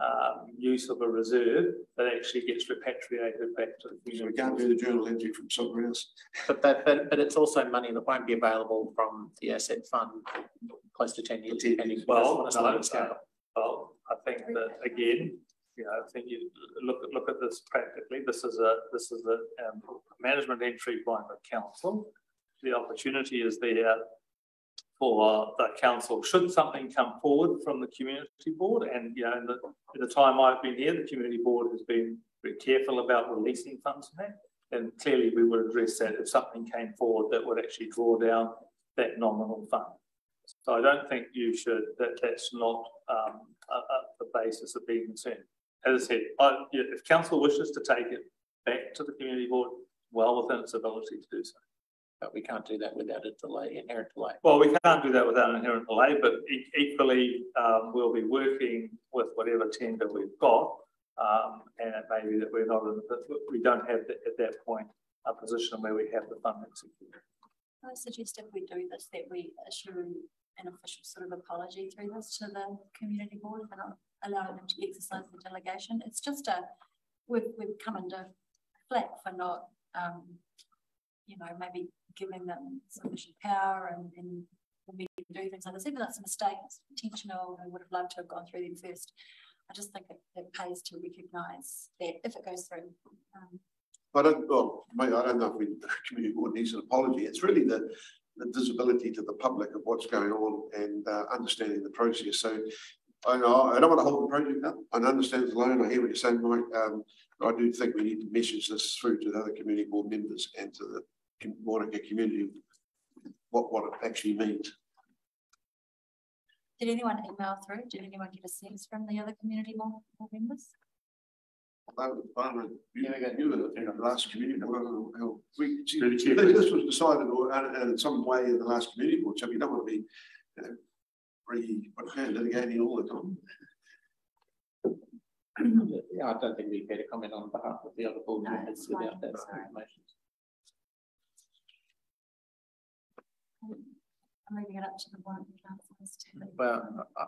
um, use of a reserve that actually gets repatriated back to the community. So we can't do the journal entry from somewhere else. But that, but, but it's also money that won't be available from the asset fund close to 10 years, depending well, no, scale. Well, I think that again, you know, I think you look at look at this practically. This is a this is a um, management entry by the council. The opportunity is there for the council should something come forward from the community board. And you know, in the, in the time I've been here, the community board has been very careful about releasing funds from that. And clearly, we would address that if something came forward that would actually draw down that nominal fund. So I don't think you should, that that's not um, a, a, the basis of being concerned as I said, I, if council wishes to take it back to the community board, well within its ability to do so. But we can't do that without a delay, inherent delay. Well, we can't do that without an inherent delay, but e equally, um, we'll be working with whatever tender we've got. Um, and it may be that we're not in, we don't have the, at that point a position where we have the funding secured. I suggest if we do this, that we issue an official sort of apology through this to the community board for not allowing them to exercise the delegation. It's just a, we've, we've come under flack for not, um, you know, maybe giving them sufficient power and, and we do things like this. Even though it's a mistake, it's intentional, I would have loved to have gone through them first. I just think it, it pays to recognise that if it goes through. Um, I don't, well, I don't know if we, the community board needs an apology. It's really the, the visibility to the public of what's going on and uh, understanding the process. So I know I don't want to hold the project up. I understand it's loan. I hear what you're saying, Mike. Um, I do think we need to message this through to the other community board members and to the Monica community what, what it actually means. Did anyone email through? Did anyone get a sense from the other community board board members? Although, Barbara, you you were in the last community, well, well, we, Through this was decided or, and, and in some way in the last community board, so we don't want to be, you know, re, what, litigating all the time. Yeah, I don't think we better comment on behalf of the other board No, members it's without that Sorry. information. I'm it up to the of councillors to. Well, I-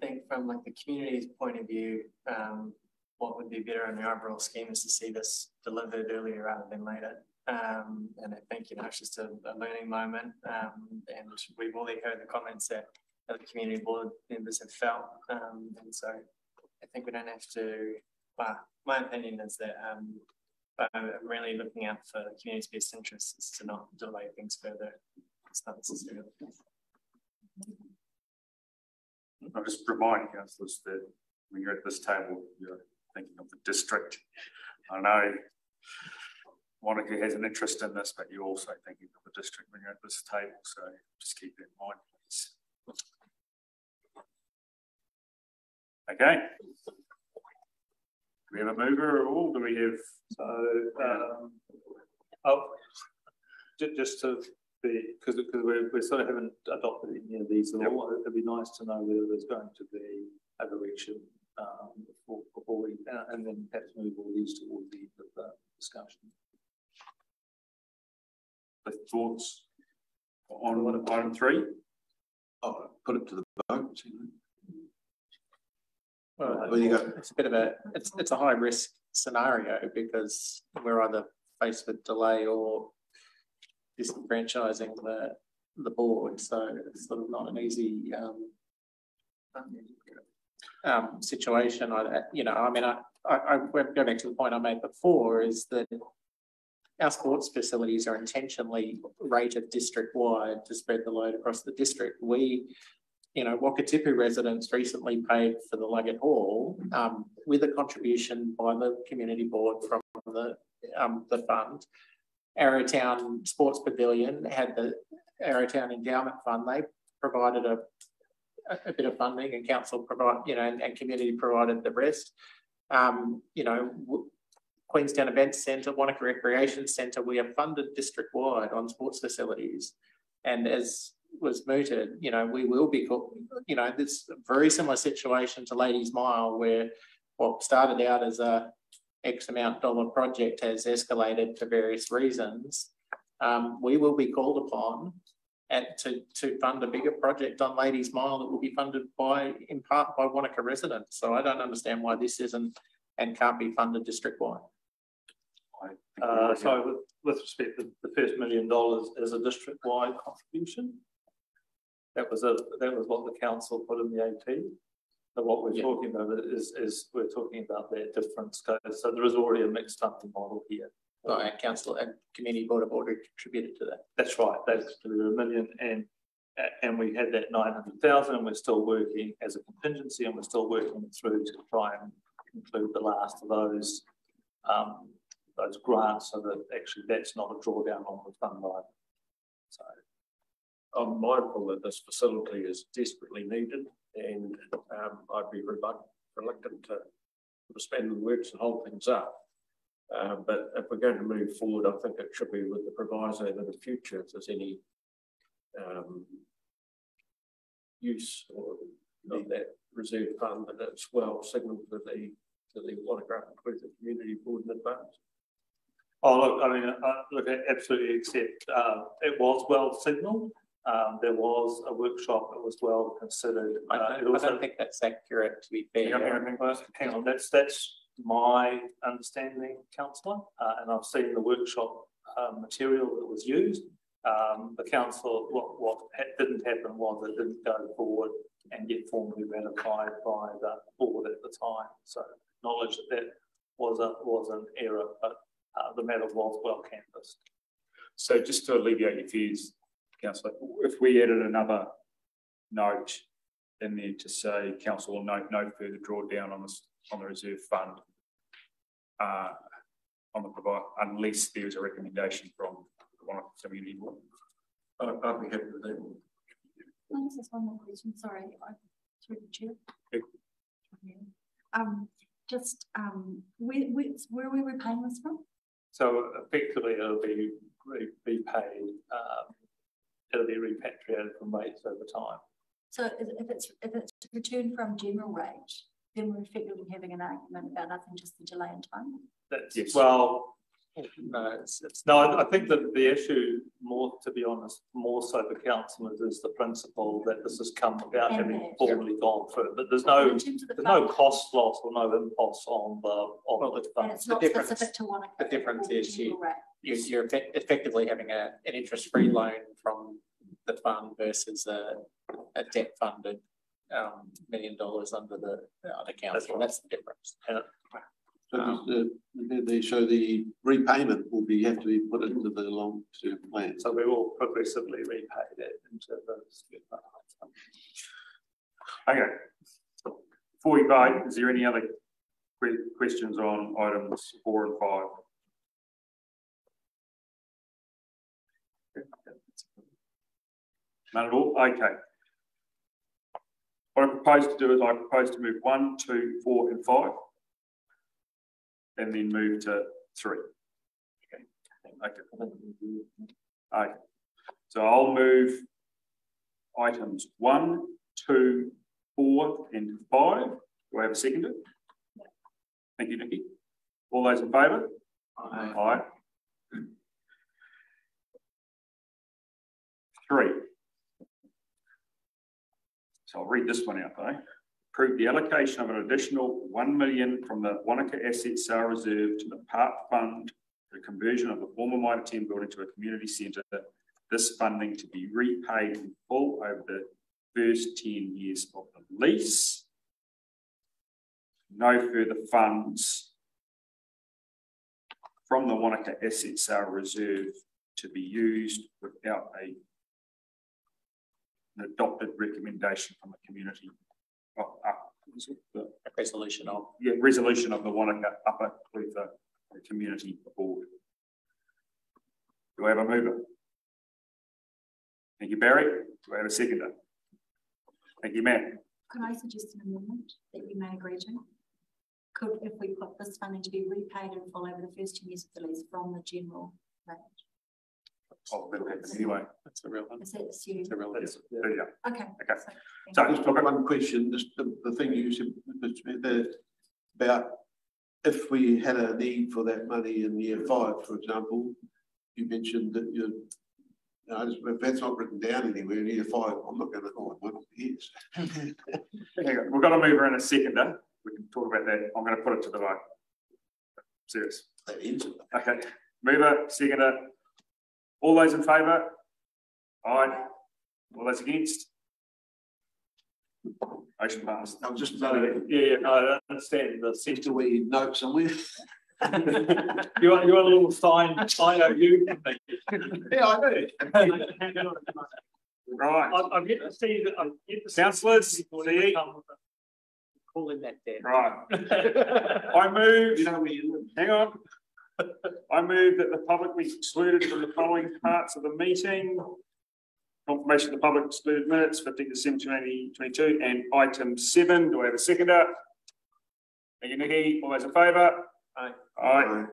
think from like the community's point of view, um, what would be better in the overall scheme is to see this delivered earlier rather than later. Um, and I think, you know, it's just a, a learning moment. Um, and we've already heard the comments that other community board members have felt. Um, and so I think we don't have to, well, my opinion is that, um, I'm really looking out for best interests is to not delay things further. It's not necessarily. I'll just remind councillors that when you're at this table, you're thinking of the district. I know Wanaka has an interest in this, but you're also thinking of the district when you're at this table, so just keep that in mind, please. Okay. Do we have a mover or all? Do we have? So, um, oh, ju- just to be, because, because we, we sort of haven't adopted any of these at all, it'd be nice to know whether there's going to be overreaction, um, before, before we, uh, and then perhaps move all these towards the end of the discussion. The thoughts on item three? Oh, put it to the vote. Well, you got- it's a bit of a, it's, it's a high risk scenario because we're either faced with delay or disenfranchising the, the board, so it's sort of not an easy, um, um, situation, I, you know, I mean, I, I, I went- back to the point I made before is that our sports facilities are intentionally rated district-wide to spread the load across the district. We, you know, Wakatipu residents recently paid for the Luggate Hall um, with a contribution by the community board from the, um, the fund. Arrowtown Sports Pavilion had the Arrowtown Endowment Fund. They provided a, a, bit of funding and council provide, you know, and, and community provided the rest. Um, you know, Queenstown Events Centre, Wanaka Recreation Centre, we are funded district-wide on sports facilities. And as was mooted, you know, we will be, you know, this very similar situation to Ladies Mile where what started out as a X amount dollar project has escalated for various reasons. Um, we will be called upon and to, to fund a bigger project on Ladies Mile that will be funded by, in part by Wanaka residents. So I don't understand why this isn't and can't be funded district-wide. Uh, so with, with respect, the, the first million dollars is a district-wide contribution. That was a, that was what the council put in the AP. But what we're Yeah. talking about is, is we're talking about their different scales. So there is already a mixed funding model here. And council and community board have already contributed to that. That's right, that's a million and, we had that nine hundred thousand and we're still working as a contingency and we're still working through to try and conclude the last of those, um, those grants so that actually that's not a drawdown on the fund line. So. I'm mindful that this facility is desperately needed and um, I'd be reluctant, to spend the works and hold things up. Uh, but if we're going to move forward, I think it should be with the proviso that in the future, if there's any um, use or of that reserve fund, that it's well signalled to the, to the Wanaka Upper Clutha Community Board in advance. Oh, look, I mean, uh, look, I absolutely accept, uh, it was well signalled. Um, there was a workshop that was well considered. I Uh, it don't, I also- don't think that's accurate, to be Hang on, hang fair. on, hang on, hang on, that's, that's my understanding, councillor, uh, and I've seen the workshop, uh, material that was used. Um, the council, what, what ha- didn't happen was it didn't go forward and get formally ratified by the board at the time. So acknowledge that that was a, was an error, but, uh, the matter was well canvassed. So just to alleviate your fears, councillor, if we added another note in there to say council will note no further drawdown on this, on the reserve fund. Uh, on the provide, unless there is a recommendation from one of the community board. I'd, I'd be happy with that. Can I just one more question? Sorry, I, through the chair. Um, just, um, where, where, where are we repaying this from? So effectively, it'll be be paid, um, it'll be repatriated from rates over time. So if, if it's, if it's returned from general rate, then we're effectively having an argument about nothing, just the delay in time. That's, well, no, it's, it's, no, I, I think that the issue more, to be honest, more so for councillors is the principle that this has come without And having that. formally gone through, but there's no, In terms of the there's no cost loss or no impulse on the, on the And it's not specific to one. The difference is you you're you're effectively having a, an interest-free loan from the fund versus a, a debt-funded um, million dollars under the, other council. That's the difference. So the, the, the, so the repayment will be, have to be put into the long-term plan. So we will progressively repay that into the. Okay. Before we vote, is there any other questions on items four and five? None at all? Okay. What I propose to do is I propose to move one, two, four, and five. And then move to three. Okay. Okay. Okay. So I'll move items one, two, four, and five. Do I have a seconder? Thank you, Nikki. All those in favour? Aye. Aye. Three. I'll read this one out though. Approve the allocation of an additional one million from the Wanaka Asset Sale Reserve to the Park Fund, the conversion of the former Mitre ten building to a community centre. This funding to be repaid in full over the first ten years of the lease. No further funds from the Wanaka Asset Sale Reserve to be used without a an adopted recommendation from the community. of up- is it the- Resolution of. Yeah, resolution of the Wanaka Upper Clutha Community Board. Do I have a mover? Thank you, Barry. Do I have a seconder? Thank you, Matt. Can I suggest an amendment that you may agree to? Could, if we put this funding to be repaid in full over the first two years of the lease from the general rate? Oh, but that's anyway. That's a real one. Is that assumed? It's a real one. Yeah. Okay. Okay. So, So Just got one question, just the, the thing you said, the, about if we had a need for that money in year five, for example, you mentioned that you, you know, if that's not written down anywhere in year five, I'm not gonna, oh, it is. Hang on, We've got a mover and a seconder. We can talk about that. I'm going to put it to the vote. Serious. That is. Okay, mover, seconder. All those in favour? Aye. All those against? Motion passed. I'm just, Yeah, yeah, no, I understand the sense. Do we note somewhere? You want, you want a little sign, sign of you? Yeah, I do. Right. I'm, I'm yet to see that, I'm yet to see. Councillors, see, Calling that debt. right. I move, You know where you live. hang on. I move that the public be excluded from the following parts of the meeting. Confirmation of the public excluded minutes, fifteen December twenty twenty-two, and item seven, do I have a seconder? Thank you, Nikki, all those in favour? Aye. Aye.